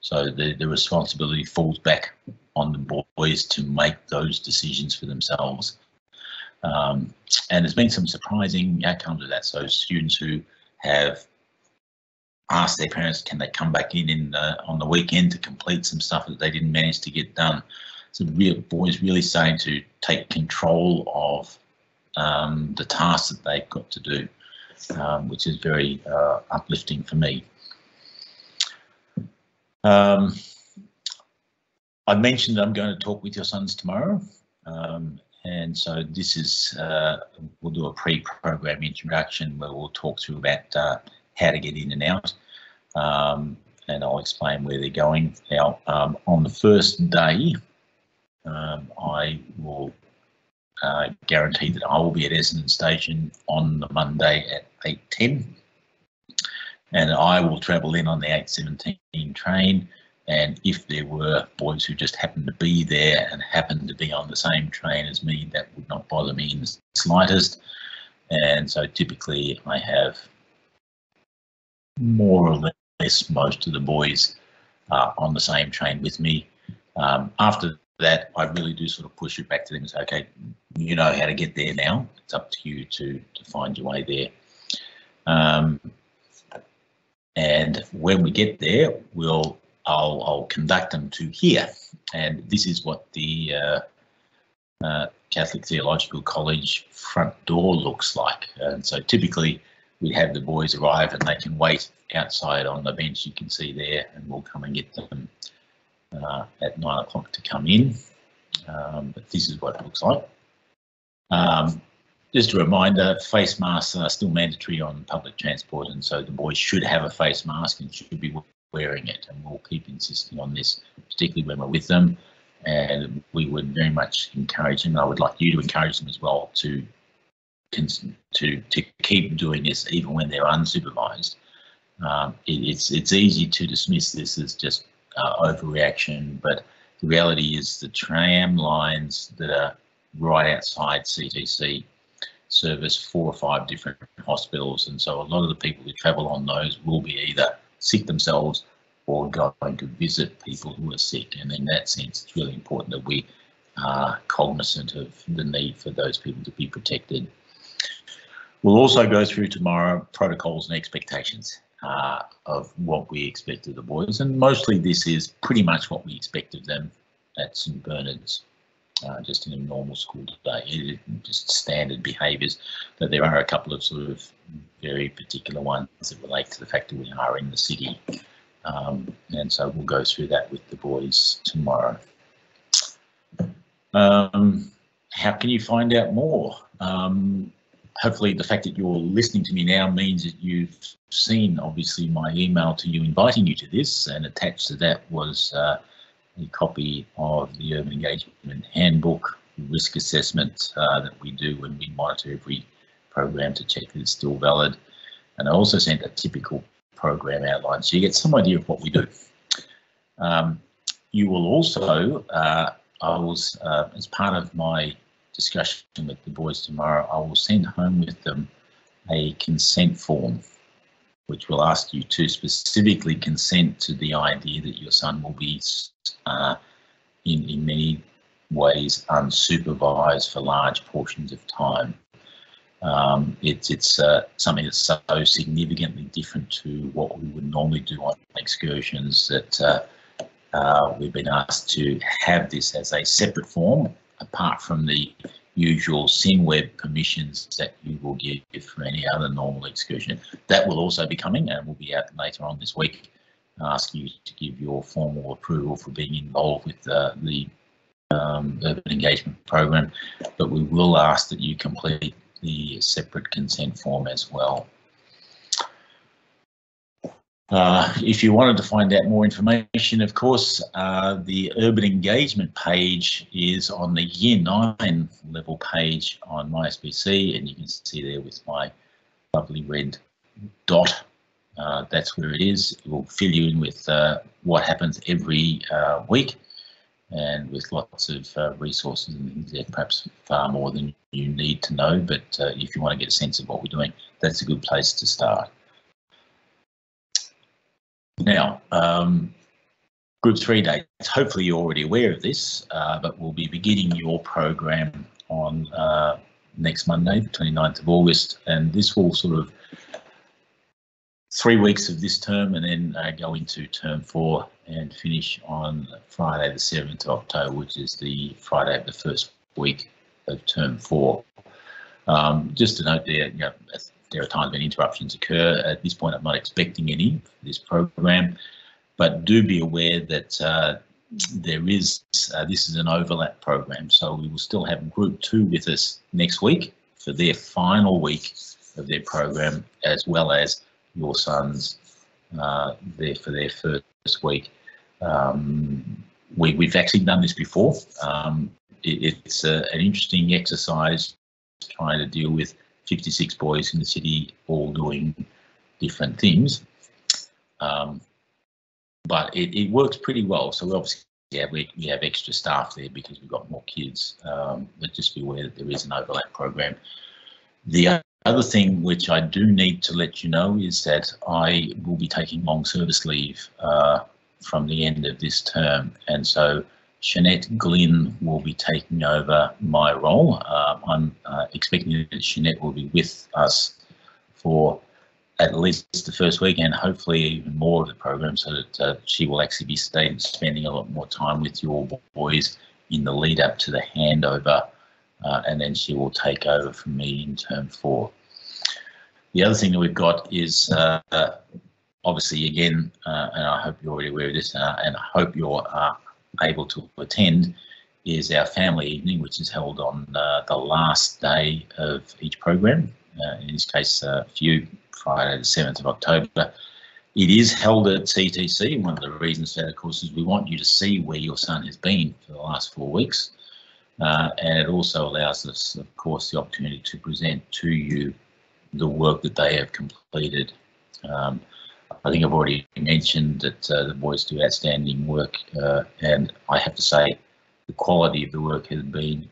So the, the responsibility falls back on the boys to make those decisions for themselves. Um, and there's been some surprising outcomes of that. So students who have asked their parents, can they come back in, in on the weekend to complete some stuff that they didn't manage to get done. So real boys really starting to take control of um, the tasks that they've got to do, um, which is very uh, uplifting for me. Um, I mentioned I'm going to talk with your sons tomorrow. Um, and so this is, uh, we'll do a pre-program introduction where we'll talk through about uh, how to get in and out. Um, and I'll explain where they're going. Now, um, on the first day, um, I will uh, guarantee that I will be at Essendon Station on the Monday at 8.10 and I will travel in on the 817 train. And if there were boys who just happened to be there and happened to be on the same train as me, that would not bother me in the slightest. And so typically I have more or less most of the boys uh, on the same train with me. Um, after that, I really do sort of push it back to them and say, okay, you know how to get there now. It's up to you to, to find your way there. Um, and when we get there, we'll I'll, I'll conduct them to here. And this is what the uh, uh, Catholic Theological College front door looks like. And so typically we have the boys arrive and they can wait outside on the bench you can see there and we'll come and get them uh, at nine o'clock to come in. Um, but this is what it looks like. Um, just a reminder, face masks are still mandatory on public transport and so the boys should have a face mask and should be wearing it and we'll keep insisting on this, particularly when we're with them. And we would very much encourage them. I would like you to encourage them as well to to to keep doing this even when they're unsupervised. Um, it, it's it's easy to dismiss this as just uh, overreaction, but the reality is the tram lines that are right outside CTC service four or five different hospitals, and so a lot of the people who travel on those will be either sick themselves or going to visit people who are sick. And in that sense, it's really important that we are cognizant of the need for those people to be protected. We'll also go through tomorrow protocols and expectations uh, of what we expect of the boys, and mostly this is pretty much what we expect of them at St Bernard's uh, just in a normal school today, just standard behaviours. But there are a couple of sort of very particular ones that relate to the fact that we are in the city. Um, and so we'll go through that with the boys tomorrow. Um, how can you find out more? Um, hopefully the fact that you're listening to me now means that you've seen obviously my email to you inviting you to this and attached to that was uh, a copy of the Urban Engagement Handbook risk assessment uh, that we do when we monitor every program to check that it's still valid. And I also sent a typical program outline so you get some idea of what we do. Um, you will also, uh, I was, uh, as part of my discussion with the boys tomorrow, I will send home with them a consent form which will ask you to specifically consent to the idea that your son will be uh, in, in many ways unsupervised for large portions of time. Um, it's it's uh, something that's so significantly different to what we would normally do on excursions that uh, uh, we've been asked to have this as a separate form apart from the usual SynWeb permissions that you will give for any other normal excursion. That will also be coming and will be out later on this week. Ask you to give your formal approval for being involved with the um, urban engagement program, but we will ask that you complete the separate consent form as well. Uh, if you wanted to find out more information, of course, uh, the urban engagement page is on the year nine level page on MySBC, and you can see there with my lovely red dot. Uh, that's where it is. It will fill you in with uh, what happens every uh, week. and with lots of uh, resources and things there, perhaps far more than you need to know. But if you want to get a sense of what we're doing, that's a good place to start. Now, um, Group 3 dates, hopefully you're already aware of this, uh, but we'll be beginning your program on uh, next Monday, the 29th of August, and this will sort of three weeks of this term and then uh, go into term four and finish on Friday the 7th of October, which is the Friday of the first week of term four. Um, just to note there, you know, there are times when interruptions occur. At this point, I'm not expecting any for this program, but do be aware that uh, there is, uh, this is an overlap program, so we will still have group two with us next week for their final week of their program, as well as your sons uh, there for their first week. Um, we, we've actually done this before. Um, it, it's a, an interesting exercise trying to deal with 56 boys in the city all doing different things. Um, but it, it works pretty well. So we obviously yeah, we, we have extra staff there because we've got more kids. Um, but just be aware that there is an overlap program. The other thing which I do need to let you know is that I will be taking long service leave uh, from the end of this term. And so Jeanette Glynn will be taking over my role. Uh, I'm uh, expecting that Jeanette will be with us for at least the first week and hopefully even more of the program so that uh, she will actually be spending a lot more time with your boys in the lead up to the handover uh, and then she will take over from me in term four. The other thing that we've got is uh, obviously again, uh, and I hope you're already aware of this, and I hope you're able to attend, is our family evening, which is held on uh, the last day of each program. in this case, for you, Friday the 7th of October. It is held at CTC. One of the reasons for that, of course, is we want you to see where your son has been for the last four weeks. Uh, and it also allows us, of course, the opportunity to present to you the work that they have completed. Um, I think I've already mentioned that uh, the boys do outstanding work, uh, and I have to say the quality of the work has been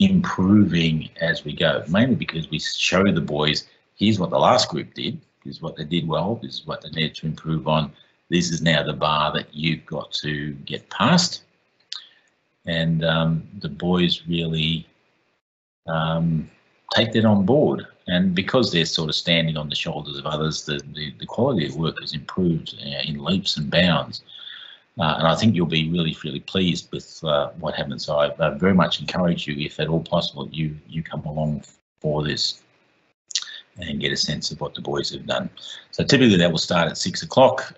improving as we go, mainly because we show the boys here's what the last group did, is what they did well, this is what they need to improve on. This is now the bar that you've got to get past and um, the boys really um, take that on board. And because they're sort of standing on the shoulders of others, the, the, the quality of work has improved uh, in leaps and bounds. Uh, and I think you'll be really, really pleased with uh, what happens. So I, I, very much encourage you, if at all possible, you you come along for this and get a sense of what the boys have done. So typically that will start at six o'clock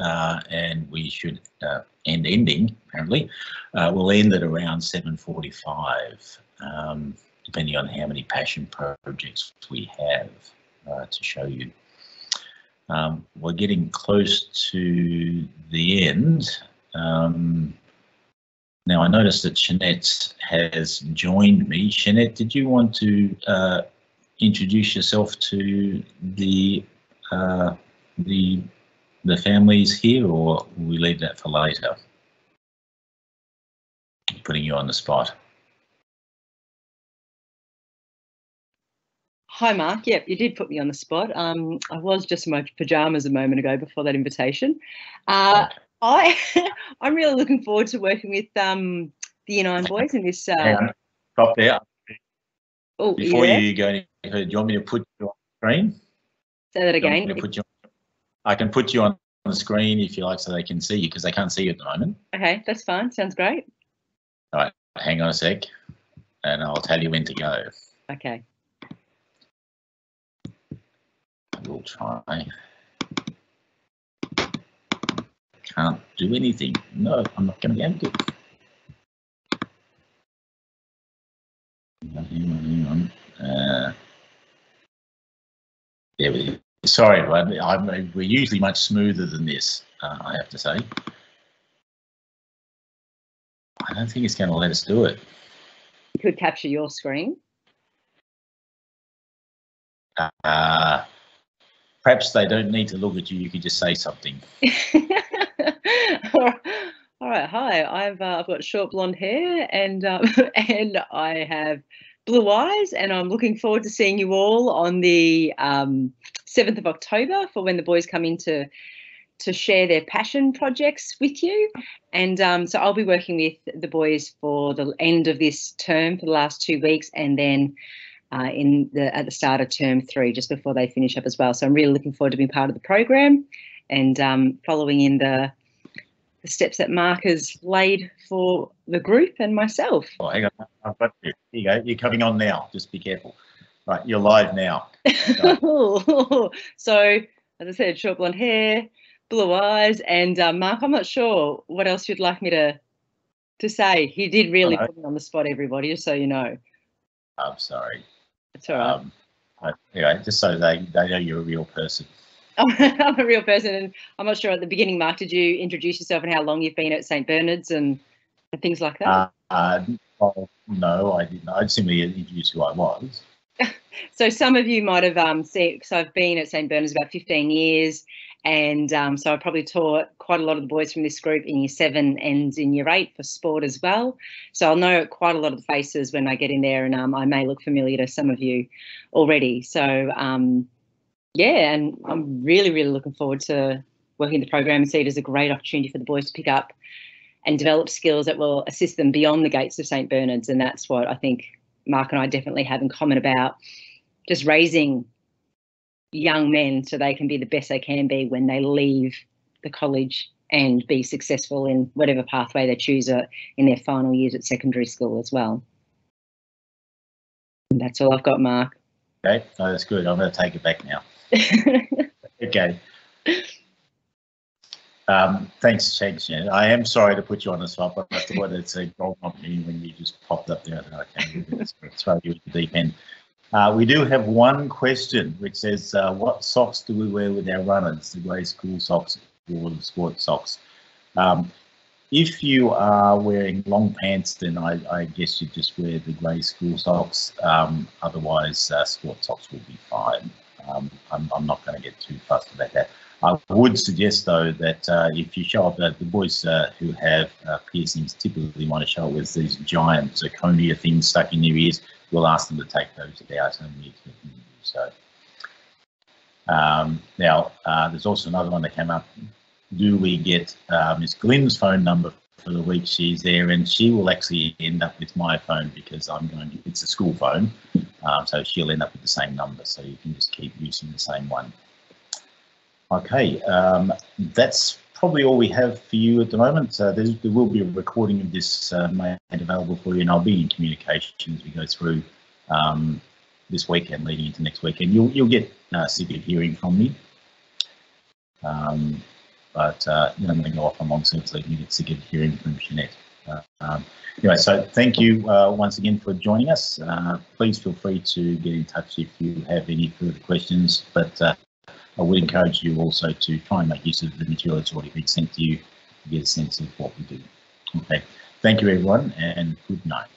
uh, and we should uh, end ending apparently uh, will end at around 7.45 um, depending on how many passion projects we have uh, to show you. Um, we're getting close to the end. Um, now I noticed that Jeanette has joined me. Jeanette, did you want to uh, introduce yourself to the uh, the the families here, or we leave that for later? Putting you on the spot. Hi, Mark. Yep, you did put me on the spot. Um, I was just in my pajamas a moment ago before that invitation. Uh. I, I'm really looking forward to working with um, the Year 9 boys in this. Uh, Stop there. Oh, Before you, you go any further, do you want me to put you on screen? Say that again. I can put you on the screen if you like so they can see you because they can't see you at the moment. Okay, that's fine. Sounds great. All right, hang on a sec and I'll tell you when to go. Okay. We'll try. Can't do anything. No, I'm not going to be able to. Hang on. Uh, there we go. Sorry, I, I, we're usually much smoother than this, uh, I have to say. I don't think it's going to let us do it. You could capture your screen. Uh, perhaps they don't need to look at you. You could just say something. All right, hi. I've uh, I've got short blonde hair and um, and I have blue eyes, and I'm looking forward to seeing you all on the um, 7th of October for when the boys come in to to share their passion projects with you. And um, so I'll be working with the boys for the end of this term for the last two weeks, and then uh, in the at the start of term three, just before they finish up as well. So I'm really looking forward to being part of the program and um, following in the the steps that Mark has laid for the group and myself. Oh, hang on. I've got you. Here you go. You're coming on now. Just be careful. Right, you're live now. so, as I said, short blonde hair, blue eyes, and uh, Mark, I'm not sure what else you'd like me to to say. He did really put me on the spot, everybody, just so you know. I'm sorry. It's all right. Um, but anyway, just so they, they know you're a real person. I'm a real person, and I'm not sure at the beginning, Mark, did you introduce yourself and how long you've been at St Bernard's and, and things like that? Uh, uh, well, no, I didn't. I'd simply introduce who I was. so some of you might have um, seen, because I've been at St Bernard's about 15 years, and um, so I probably taught quite a lot of the boys from this group in year seven and in year eight for sport as well. So I'll know quite a lot of the faces when I get in there, and um, I may look familiar to some of you already. So um, yeah, and I'm really, really looking forward to working the program and see it as a great opportunity for the boys to pick up and develop skills that will assist them beyond the gates of St Bernard's. And that's what I think Mark and I definitely have in common about just raising young men so they can be the best they can be when they leave the college and be successful in whatever pathway they choose uh, in their final years at secondary school as well. And that's all I've got, Mark. Okay, no, that's good. I'm going to take it back now. okay. Um, thanks, Shags. I am sorry to put you on the spot, but I thought it's a gold opportunity when you just popped up there. that i can throw you at the deep end. Uh, we do have one question which says, uh, what socks do we wear with our runners, the grey school socks or the sport socks? Um, if you are wearing long pants, then I, I, guess you just wear the grey school socks. Um, otherwise, uh, sport socks will be fine. Um, I'm, I'm, not going to get too fussed about that. I would suggest, though, that uh, if you show up, uh, the boys uh, who have piercings typically want to show up with these giant zirconia things stuck in their ears. We'll ask them to take those out and we can so. Um, now, uh, there's also another one that came up. Do we get uh, Miss Glenn's phone number for the week she's there? And she will actually end up with my phone because I'm going to, it's a school phone. Um, so she'll end up with the same number. So you can just keep using the same one. Okay, um, that's probably all we have for you at the moment. Uh, there will be a recording of this uh, made available for you, and I'll be in communication as we go through um, this weekend, leading into next weekend. You'll you'll get uh, sick hearing from me, um, but uh, you know, I'm going to go off on long so you get hearing from Jeanette. Uh, um, anyway, so thank you uh, once again for joining us. Please feel free to get in touch if you have any further questions, but I would encourage you also to try and make use of the material that's already been sent to you to get a sense of what we do. Okay, thank you everyone and good night.